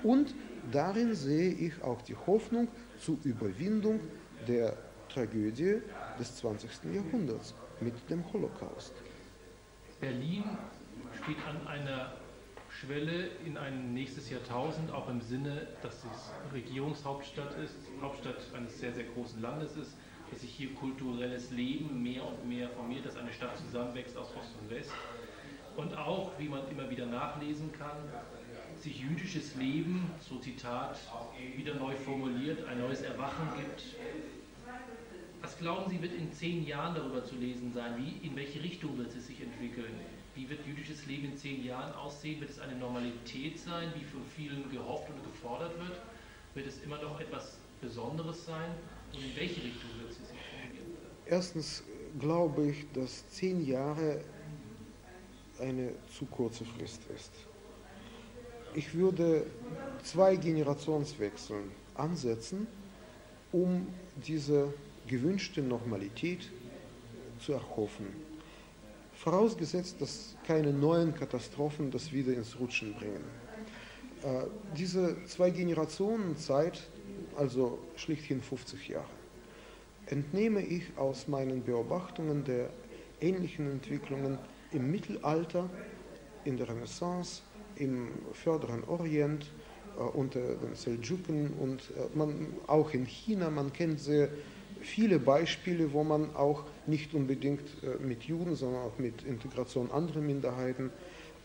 und darin sehe ich auch die Hoffnung zur Überwindung der Tragödie des 20. Jahrhunderts mit dem Holocaust. Berlin steht an einer Schwelle in ein nächstes Jahrtausend, auch im Sinne, dass es Regierungshauptstadt ist, Hauptstadt eines sehr, sehr großen Landes ist, dass sich hier kulturelles Leben mehr und mehr formiert, dass eine Stadt zusammenwächst aus Ost und West. Und auch, wie man immer wieder nachlesen kann, sich jüdisches Leben, so Zitat, wieder neu formuliert, ein neues Erwachen gibt. Was glauben Sie, wird in zehn Jahren darüber zu lesen sein? Wie, in welche Richtung wird es sich entwickeln? Wie wird jüdisches Leben in zehn Jahren aussehen? Wird es eine Normalität sein, wie von vielen gehofft und gefordert wird? Wird es immer noch etwas Besonderes sein? Und in welche Richtung wird es sich formulieren? Erstens glaube ich, dass zehn Jahre eine zu kurze Frist ist. Ich würde zwei Generationswechsel ansetzen, um diese gewünschte Normalität zu erhoffen. Vorausgesetzt, dass keine neuen Katastrophen das wieder ins Rutschen bringen. Äh, diese zwei Generationen Zeit, also schlichthin 50 Jahre, entnehme ich aus meinen Beobachtungen der ähnlichen Entwicklungen im Mittelalter, in der Renaissance, im Vorderen Orient, äh, unter den Seldschuken und äh, man, auch in China, man kennt sehr viele Beispiele, wo man auch nicht unbedingt äh, mit Juden, sondern auch mit Integration anderer Minderheiten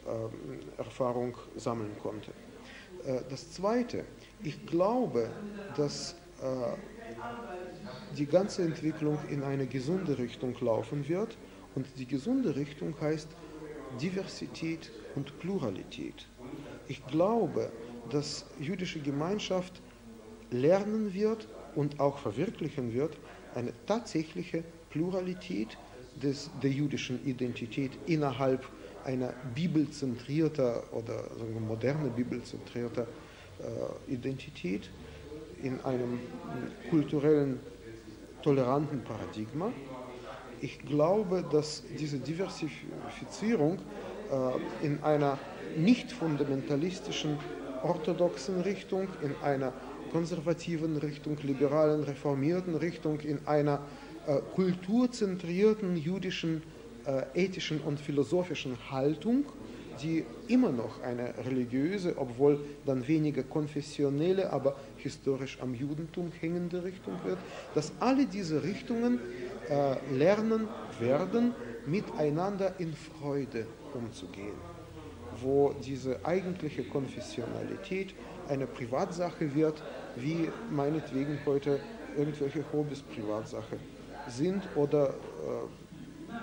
äh, Erfahrung sammeln konnte. Äh, das Zweite, ich glaube, dass äh, die ganze Entwicklung in eine gesunde Richtung laufen wird und die gesunde Richtung heißt Diversität und Pluralität. Ich glaube, dass jüdische Gemeinschaft lernen wird und auch verwirklichen wird, eine tatsächliche Pluralität des, der jüdischen Identität innerhalb einer bibelzentrierter oder sagen wir, moderne bibelzentrierter äh, Identität in einem kulturellen toleranten Paradigma. Ich glaube, dass diese Diversifizierung äh, in einer nicht fundamentalistischen orthodoxen Richtung, in einer konservativen Richtung, liberalen, reformierten Richtung, in einer äh, kulturzentrierten jüdischen äh, ethischen und philosophischen Haltung, die immer noch eine religiöse, obwohl dann weniger konfessionelle, aber historisch am Judentum hängende Richtung wird, dass alle diese Richtungen äh, lernen werden, miteinander in Freude umzugehen, wo diese eigentliche Konfessionalität eine Privatsache wird, wie meinetwegen heute irgendwelche Hobbys Privatsache sind oder äh,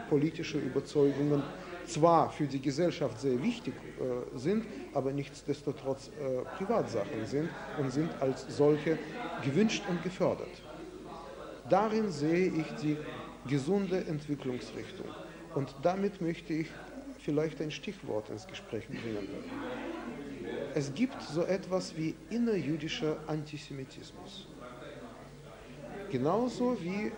politische Überzeugungen zwar für die Gesellschaft sehr wichtig äh, sind, aber nichtsdestotrotz äh, Privatsachen sind und sind als solche gewünscht und gefördert. Darin sehe ich die gesunde Entwicklungsrichtung. Und damit möchte ich vielleicht ein Stichwort ins Gespräch bringen. Es gibt so etwas wie innerjüdischer Antisemitismus. Genauso wie äh,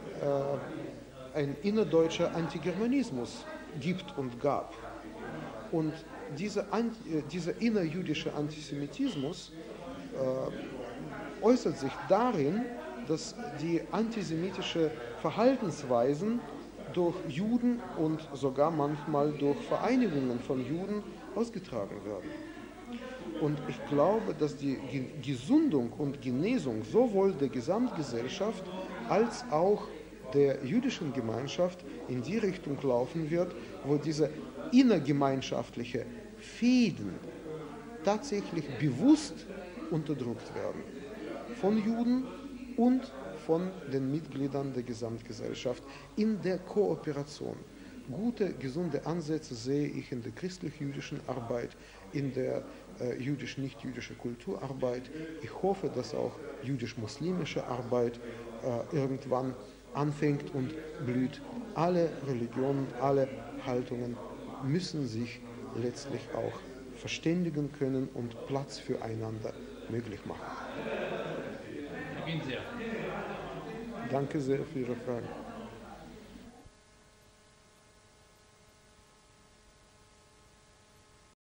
ein innerdeutscher Antigermanismus gibt und gab. Und dieser, äh, dieser innerjüdische Antisemitismus äh, äußert sich darin, dass die antisemitische Verhaltensweisen durch Juden und sogar manchmal durch Vereinigungen von Juden ausgetragen werden. Und ich glaube, dass die Gesundung und Genesung sowohl der Gesamtgesellschaft als auch der jüdischen Gemeinschaft in die Richtung laufen wird, wo diese innergemeinschaftliche Fäden tatsächlich bewusst unterdrückt werden. Von Juden und von den Mitgliedern der Gesamtgesellschaft in der Kooperation. Gute, gesunde Ansätze sehe ich in der christlich-jüdischen Arbeit, in der äh, jüdisch-nicht-jüdischen Kulturarbeit. Ich hoffe, dass auch jüdisch-muslimische Arbeit äh, irgendwann anfängt und blüht. Alle Religionen, alle Haltungen müssen sich letztlich auch verständigen können und Platz füreinander möglich machen. Danke sehr für Ihre Frage.